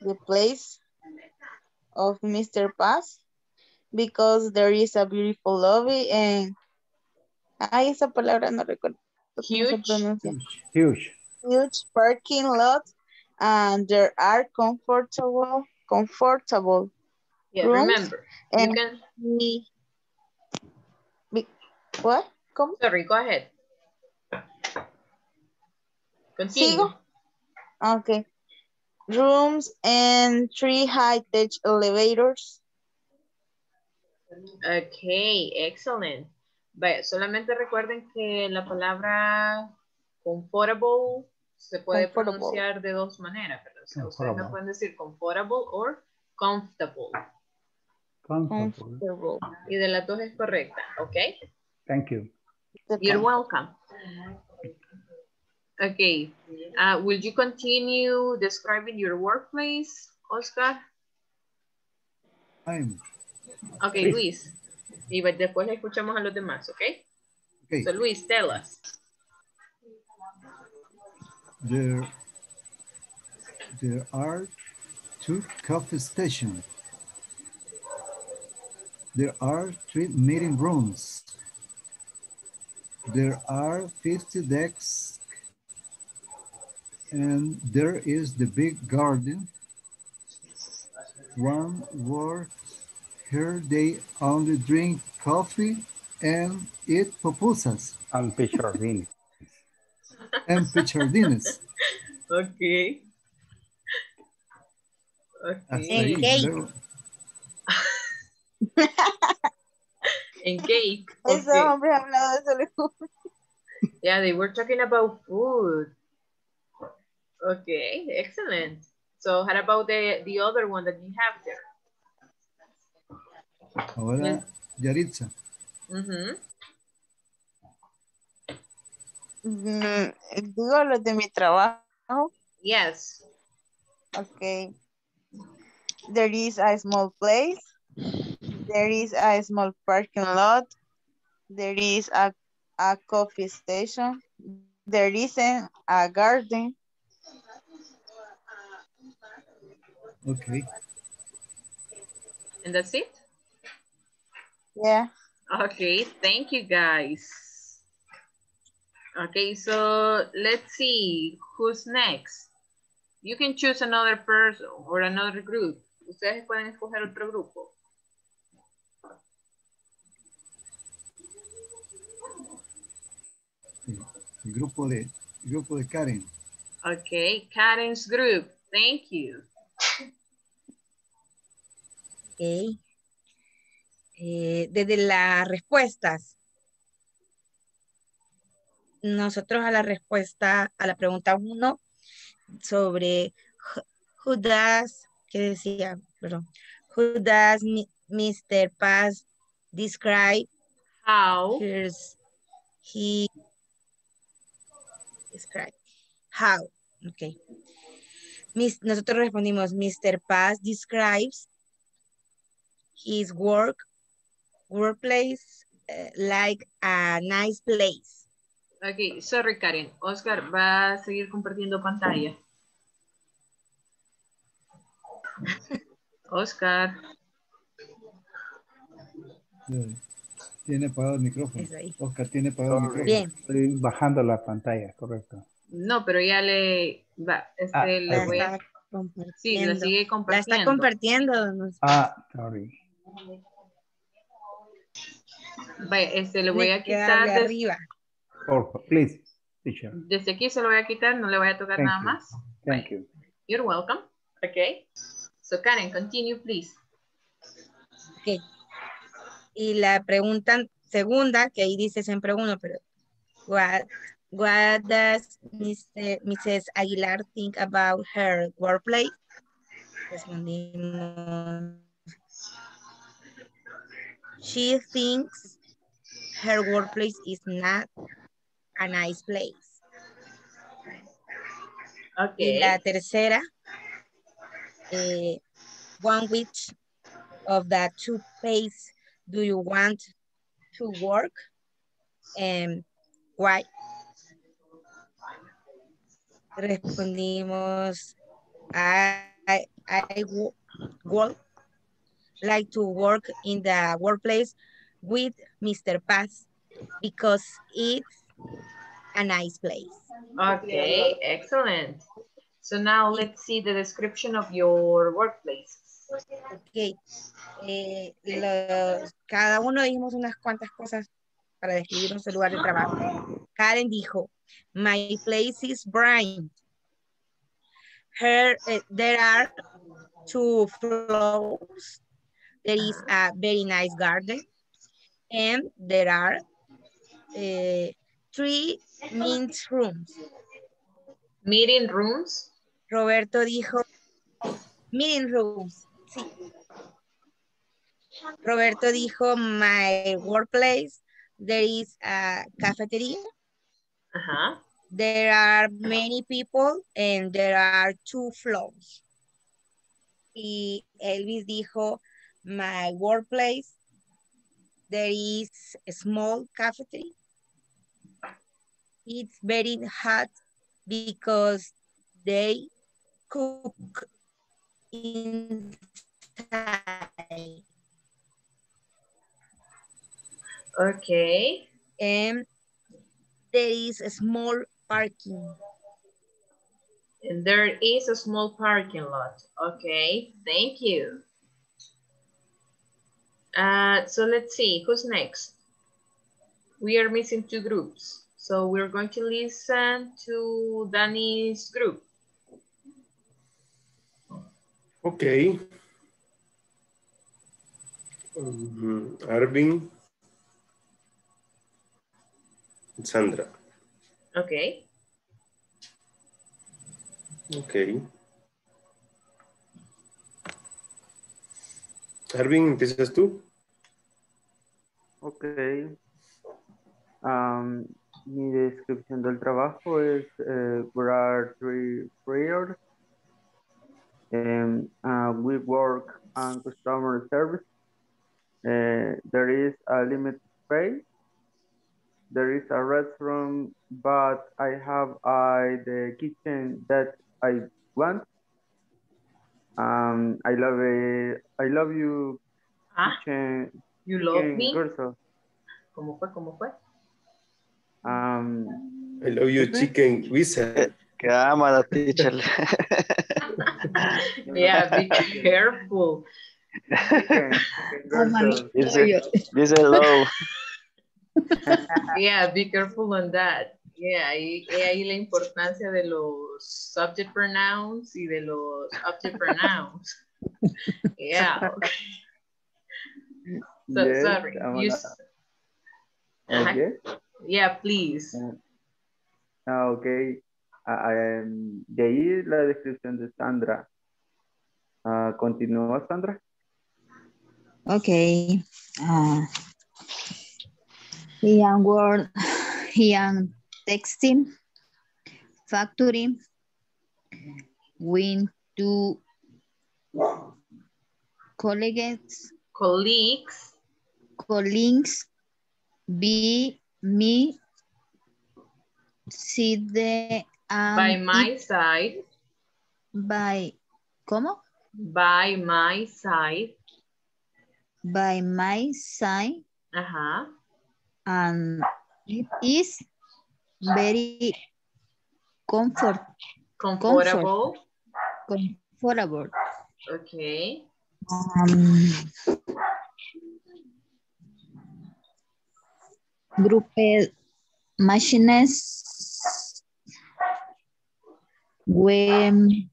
the place of Mr. Paz because there is a beautiful lobby and ay esa palabra no recuerdo cómo se Huge. Huge. Huge parking lot and there are comfortable comfortable Yeah, rooms remember. You and can. we, we- what? ¿Cómo? Sorry, go ahead. Continue. Sigo. Okay. Rooms and three high-tech elevators. Okay, excellent. Vaya, solamente recuerden que la palabra comfortable se puede Comfortable. pronunciar de dos maneras, ¿verdad? O sea, ustedes me pueden decir comfortable or comfortable. Comfortable. Comfortable. Y de las dos es correcta, ¿ok? Thank you. You're welcome. Okay, uh, will you continue describing your workplace, Oscar? I'm Okay, Luis. Y después le escuchamos a los demás, ¿ok? okay. So Luis, tell us. There, there are two coffee stations. There are three meeting rooms. There are 50 desks. And there is the big garden. One word here they only drink coffee and eat pupusas And picture beans. and pichardines. Okay. Hasta Okay. ahí. cake. Luego- And cake. Esos Okay. hombres hablando de eso. Yeah, they were talking about food. Okay, excellent. So how about the, the other one that you have there? Ahora, Yaritza. Mhm. Mm, Digo los de mi trabajo. Yes. Okay. There is a small place. There is a small parking lot. There is a, a coffee station. There isn't a garden. Okay. And that's it? Yeah. Okay, thank you guys. Okay, so let's see who's next. You can choose another person or another group. Ustedes pueden escoger otro grupo. El grupo de, el grupo de Karen. Okay, Karen's group. Thank you. Ok. Eh, desde las respuestas. Nosotros a la respuesta, a la pregunta uno sobre who- does, ¿qué decía? Perdón. Who does Mr. Paz describe How? his, he describe? How? Ok. Mis- nosotros respondimos, Mr. Paz describes his work, workplace eh, like a nice place. Okay, sorry Karen. Oscar va a seguir compartiendo pantalla. Oscar. Eh, Tiene apagado el micrófono. Ahí. Oscar tiene apagado el micrófono. Bien. Estoy bajando la pantalla, correcto. No, pero ya le, va, este, Ah, le La voy a, está sí, la compartiendo. sigue La compartiendo. está compartiendo. Ah, sorry. Vaya, este, le voy a quitar, des- arriba. Por fa- please, teacher. desde aquí se lo voy a quitar, no le voy a tocar Thank nada you. más. Thank you. You're welcome. Okay. So Karen, continue, please. Ok. Y la pregunta segunda, que ahí dice siempre uno, pero what, what does Mr. Mrs. Aguilar think about her workplace? Respondimos. She thinks her workplace is not a nice place. Y Okay. la tercera, eh, one which of the two places do you want to work and why? Respondimos, I, I, I would like to work in the workplace with Mr. Paz because it's a nice place. Okay, excellent. So now let's see the description of your workplace. Ok. Eh, los- cada uno dijimos unas cuantas cosas para describir nuestro lugar de trabajo. Karen dijo, my place is bright. Her, eh, there are two floors. There is a very nice garden. And there are eh, three mint rooms. Meeting rooms. Roberto dijo, meeting rooms. Sí. Roberto dijo, my workplace, there is a cafeteria. There are many people and there are two floors. Y Elvis dijo, my workplace, there is a small cafeteria. It's very hot because they cook inside. Okay. And there is a small parking. And there is a small parking lot. Okay, thank you. Uh, so let's see, who's next? We are missing two groups. So we're going to listen to Danny's group. Okay. Um, Arvin. Sandra. Okay. Ok. Arvin, ¿empiezas tú? Ok. Am, mi descripción del trabajo es eh, there are three prayers. And uh, we work on customer service. Uh, there is a limited space. There is a restroom, but I have uh, the kitchen that I want. Um, I love it. I love you, Ah, kitchen. you love kitchen me? person. ¿Cómo fue? ¿Cómo fue? Um, I love you, chicken wizard. La teacher. Yeah, be careful. Dice, dice hello. Yeah, be careful on that. Yeah, ahí, ahí la importancia de los subject pronouns y de los object pronouns. Yeah. okay. So, Yes, sorry. You. Okay. yeah, please. Ah, ok. Ah, em, de ahí la descripción de Sandra. Ah, ¿Continúa, Sandra? Okay. Uh, he and work, he and texting, factory, win to colleagues, Colleagues, colleagues, be me, see the by and my it side, by, ¿cómo? by my side. By my side, Ajá. and it is very comfort, Comfortable. comfortable. Okay. Um, machines we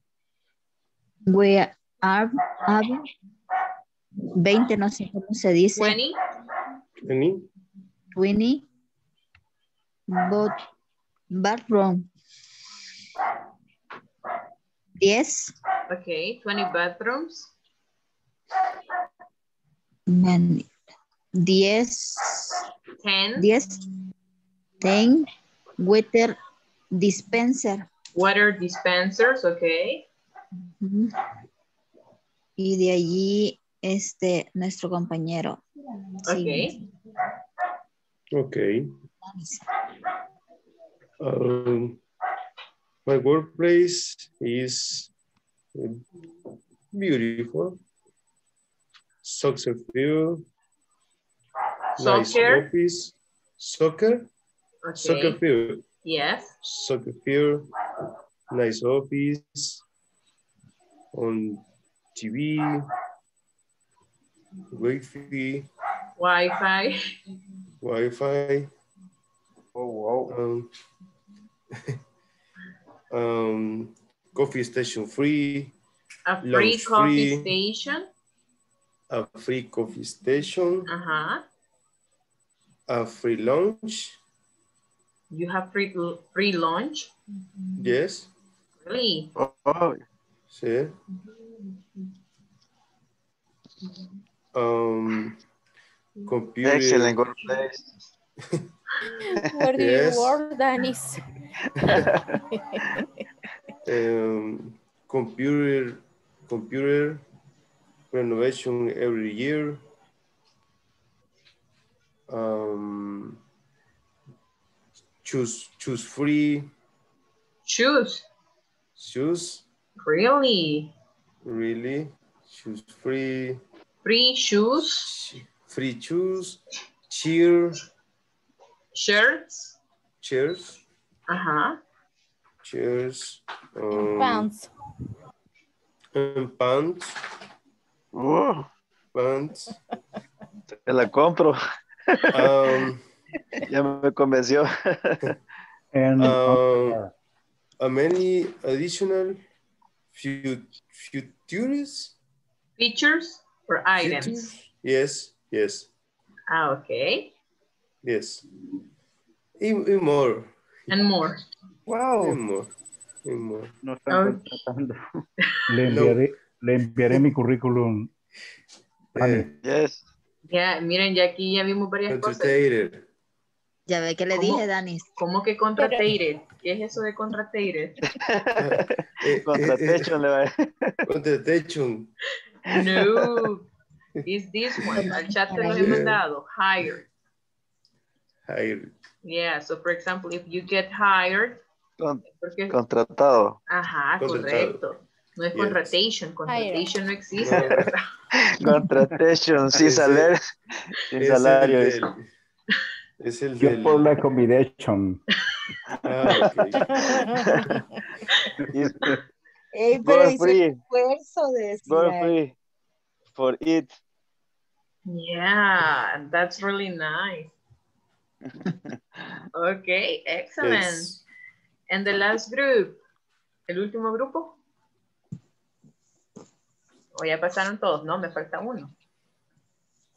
we are have 20 no sé cómo se dice 20. Any? 20 but bathroom 10 Okay. 20 bathrooms. man, 10 10. 10 10 water dispenser Water dispensers. Okay. Ujú. Y de allí, este, nuestro compañero. Okay. Okay. Um, my workplace is uh, beautiful. Soccer field. Nice Soccer. office. Soccer. Soccer field. Yes. Soccer field. Nice office. On TV. Wi-Fi. Wi-Fi. Wi-Fi. Oh, wow. Um, um, coffee station free, A free Lunch coffee free. station. a free coffee station, Uh-huh. a free lunch. You have free free lunch. Yes. Really? Oh, Sí. Um, computer. excellent workplace. Where do Yes. you work, Danis? um, computer, computer renovation every year. Um, choose, choose free, Shoes. choose, Really? really, choose free, Free shoes. free choose, cheer, Shirts. Cheers. Uh-huh. chairs, um, Pants. and pants, Uh, pants, te la compro. um, ya me convenció. And um, a many additional fu- futures, Features or items. Features? yes, yes, Ah, okay. yes, and, and more, And more. and more, and more. No están contratando. le enviaré, le enviaré mi currículum. Eh, Yes. Ya, miren, ya aquí ya vimos varias cosas. Ya ve que le ¿Cómo? dije, Danis. ¿Cómo que contratated? ¿Qué es eso de contratated? eh, eh, eh, techo le va. contratation, No. Is this one. Al chat te lo he mandado. Hired. hire, Yeah, so for example, if you get hired, Con- porque, contratado. ajá, Contratado. correcto. No es Yes. contratation, contratation no existe. Contratation, sin salario. Sin salario. Es el Yo del, por la combination. ah, Ey, hizo free. esfuerzo de decir ahí. free. For it. Yeah, that's really nice. Okay, excellent. Yes. And the last group. ¿El último grupo? O ya pasaron todos, ¿no? Me falta uno.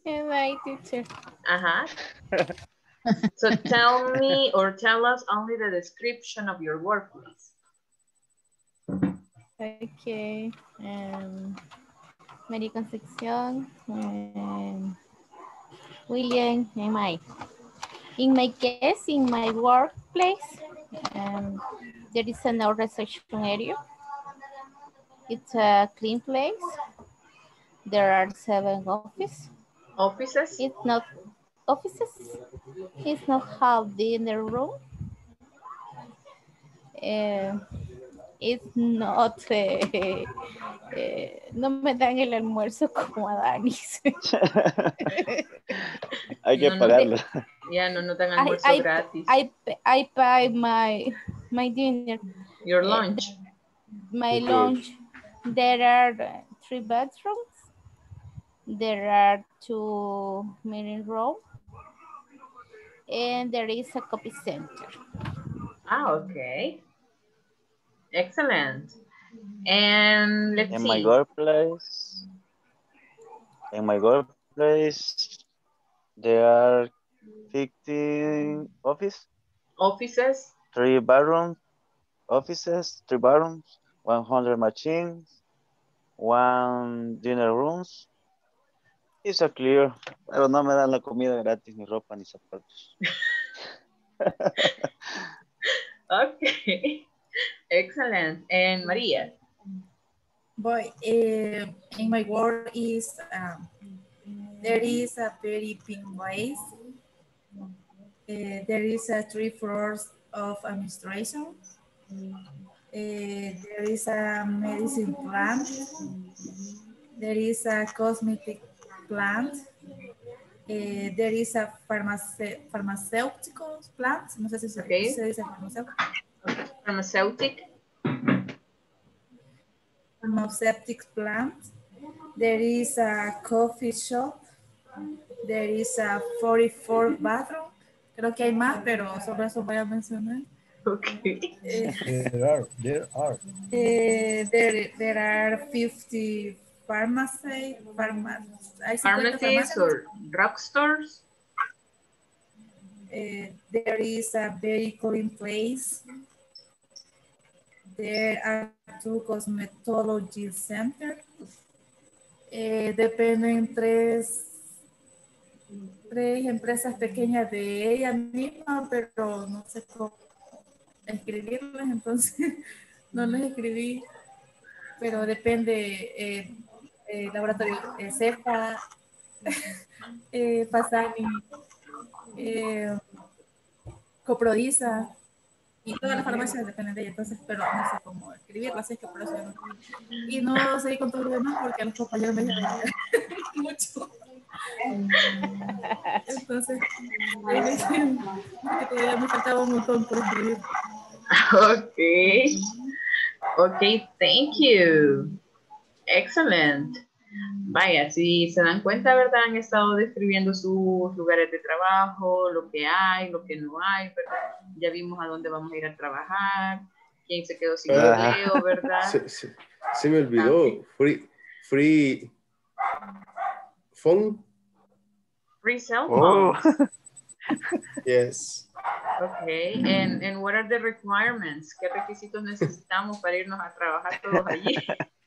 And I teacher. Ajá. So tell me or tell us only the description of your workplace. Okay. Um, María Concepción. Um, William and I. In my case, in my workplace, um, there is a no reception area. It's a clean place. There are seven offices. Offices? It's not offices. It's not have dinner room. Eh, it's not. eh, eh, no me dan el almuerzo como a Danis. Hay que No, no, pagarlo. Ya no, no dan I, almuerzo I, gratis. I, I buy my my dinner Your lunch. My Okay. lounge, there are uh, three bedrooms. There are two meeting room. And there is a copy center. Ah, okay. Excellent. And let's In see. my workplace, in my workplace, there are 15 office, Offices. three bedrooms, offices, three bedrooms, 100 machines, one dinner rooms. It's a clear, pero no me dan la comida gratis, ni ropa, ni zapatos. Okay. Excellent. And Maria. Boy, uh, in my work is um, there is a very big place. Uh, there is a three floors of administration. Uh, there is a medicine plant. There is a cosmetic plant. Uh, there is a pharmace pharmaceutical plant. No sé si se, Okay. se dice farmacéutico. Pharmaceutic. pharmaceutic plant. There is a coffee shop. There is a 44 bathroom. Creo que hay más, pero sobre eso voy a mencionar. Okay. Eh, There are, there are. eh, there, there are 50 pharmacy, pharma, hay 50 Pharmacies or drugstores. Eh, there is a very clean place. There are two cosmetology centers. Eh, dependen tres, tres empresas pequeñas de ella misma, pero no sé cómo escribirlas, entonces no las escribí. Pero depende, eh, eh, laboratorio eh, CEPA, eh, Pasani, eh, Coprodiza y todas las farmacias dependen de ella, entonces, pero no sé cómo escribirlo, así que por eso. Y no seguí con todo lo demás porque los compañeros me dijeron mucho. Entonces, todavía me faltaba un montón por escribir. Okay. Okay, thank you. Excellent. Vaya, si se dan cuenta, ¿verdad? Han estado describiendo sus lugares de trabajo, lo que hay, lo que no hay, ¿verdad? Ya vimos a dónde vamos a ir a trabajar, quién se quedó sin Ah. empleo, ¿verdad? Se, se- se me olvidó. Free, free phone. Free cell Oh. phones. Yes. Okay, and, and what are the requirements? ¿Qué requisitos necesitamos para irnos a trabajar todos allí?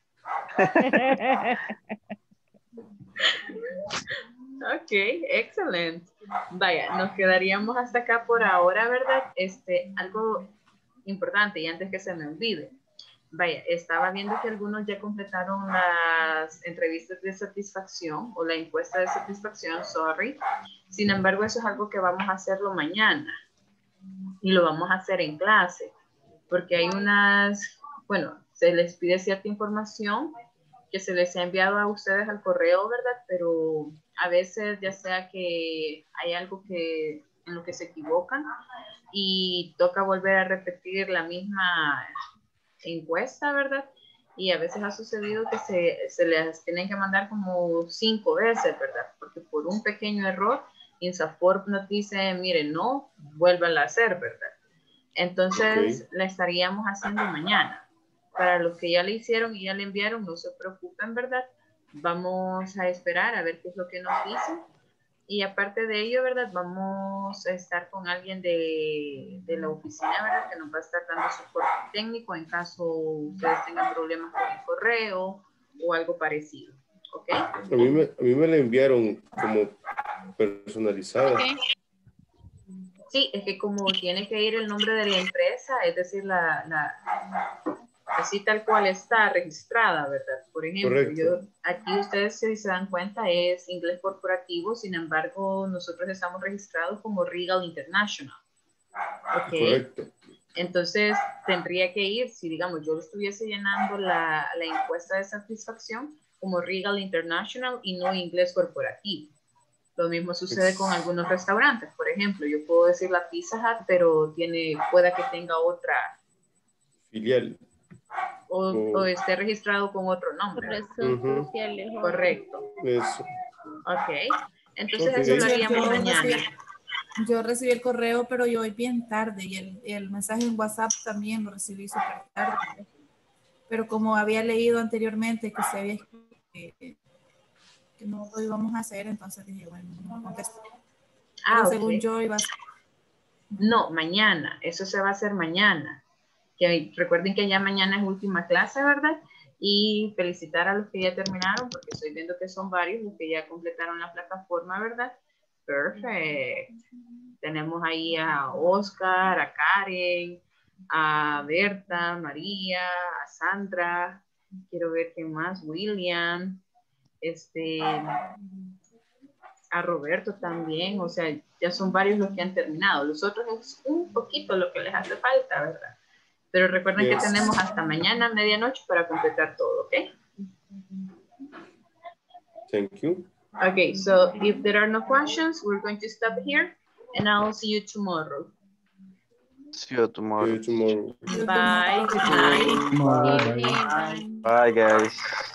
Ok, excelente. Vaya, nos quedaríamos hasta acá por ahora, ¿verdad? Este, algo importante y antes que se me olvide. Vaya, estaba viendo que algunos ya completaron las entrevistas de satisfacción o la encuesta de satisfacción, sorry. Sin embargo, eso es algo que vamos a hacerlo mañana y lo vamos a hacer en clase, porque hay unas, bueno, se les pide cierta información que se les ha enviado a ustedes al correo, ¿verdad? Pero a veces ya sea que hay algo que en lo que se equivocan y toca volver a repetir la misma encuesta, ¿verdad? Y a veces ha sucedido que se, se les tienen que mandar como cinco veces, ¿verdad? Porque por un pequeño error, INSAFORP nos dice, miren, no, vuelvan a hacer, ¿verdad? Entonces, la estaríamos haciendo mañana. Para los que ya le hicieron y ya le enviaron, no se preocupen, ¿verdad? Vamos a esperar a ver qué es lo que nos dicen. Y aparte de ello, ¿verdad? Vamos a estar con alguien de, de la oficina, ¿verdad? Que nos va a estar dando soporte técnico en caso ustedes tengan problemas con el correo o algo parecido. ¿Ok? A mí me, a mí me la enviaron como personalizada. Sí, es que como tiene que ir el nombre de la empresa, es decir, la, la así tal cual está registrada, ¿verdad? Por ejemplo, yo aquí ustedes si se dan cuenta es inglés corporativo, sin embargo, nosotros estamos registrados como Regal International. ¿Ok? Correcto. Entonces, tendría que ir, si digamos yo estuviese llenando la, la encuesta de satisfacción como Regal International y no inglés corporativo. Lo mismo sucede con algunos restaurantes. Por ejemplo, yo puedo decir la Pizza Hut, pero tiene, pueda que tenga otra, filial. O, o esté registrado con otro nombre. Correcto. Eso. Ok. Entonces eso lo haríamos yo mañana. recibí- Yo recibí el correo, pero yo hoy bien tarde y el, el mensaje en WhatsApp también lo recibí súper tarde. Pero como había leído anteriormente que se había escrito que, que no lo íbamos a hacer, entonces dije, bueno, no contesto. Ah, Pero ok. según yo iba a ser No, mañana. Eso se va a hacer mañana. Recuerden que ya mañana es última clase, ¿verdad? Y felicitar a los que ya terminaron, porque estoy viendo que son varios los que ya completaron la plataforma, ¿verdad? Perfecto. Tenemos ahí a Oscar, a Karen, a Berta, María, a Sandra. Quiero ver quién más, William, este, a Roberto también, o sea, ya son varios los que han terminado. Los otros es un poquito lo que les hace falta, ¿verdad? Pero recuerden Yes. que tenemos hasta mañana medianoche para completar todo, ¿ok? Thank you. Okay, so if there are no questions, we're going to stop here and I'll see you tomorrow. See you tomorrow. See you tomorrow. Bye. Bye, guys.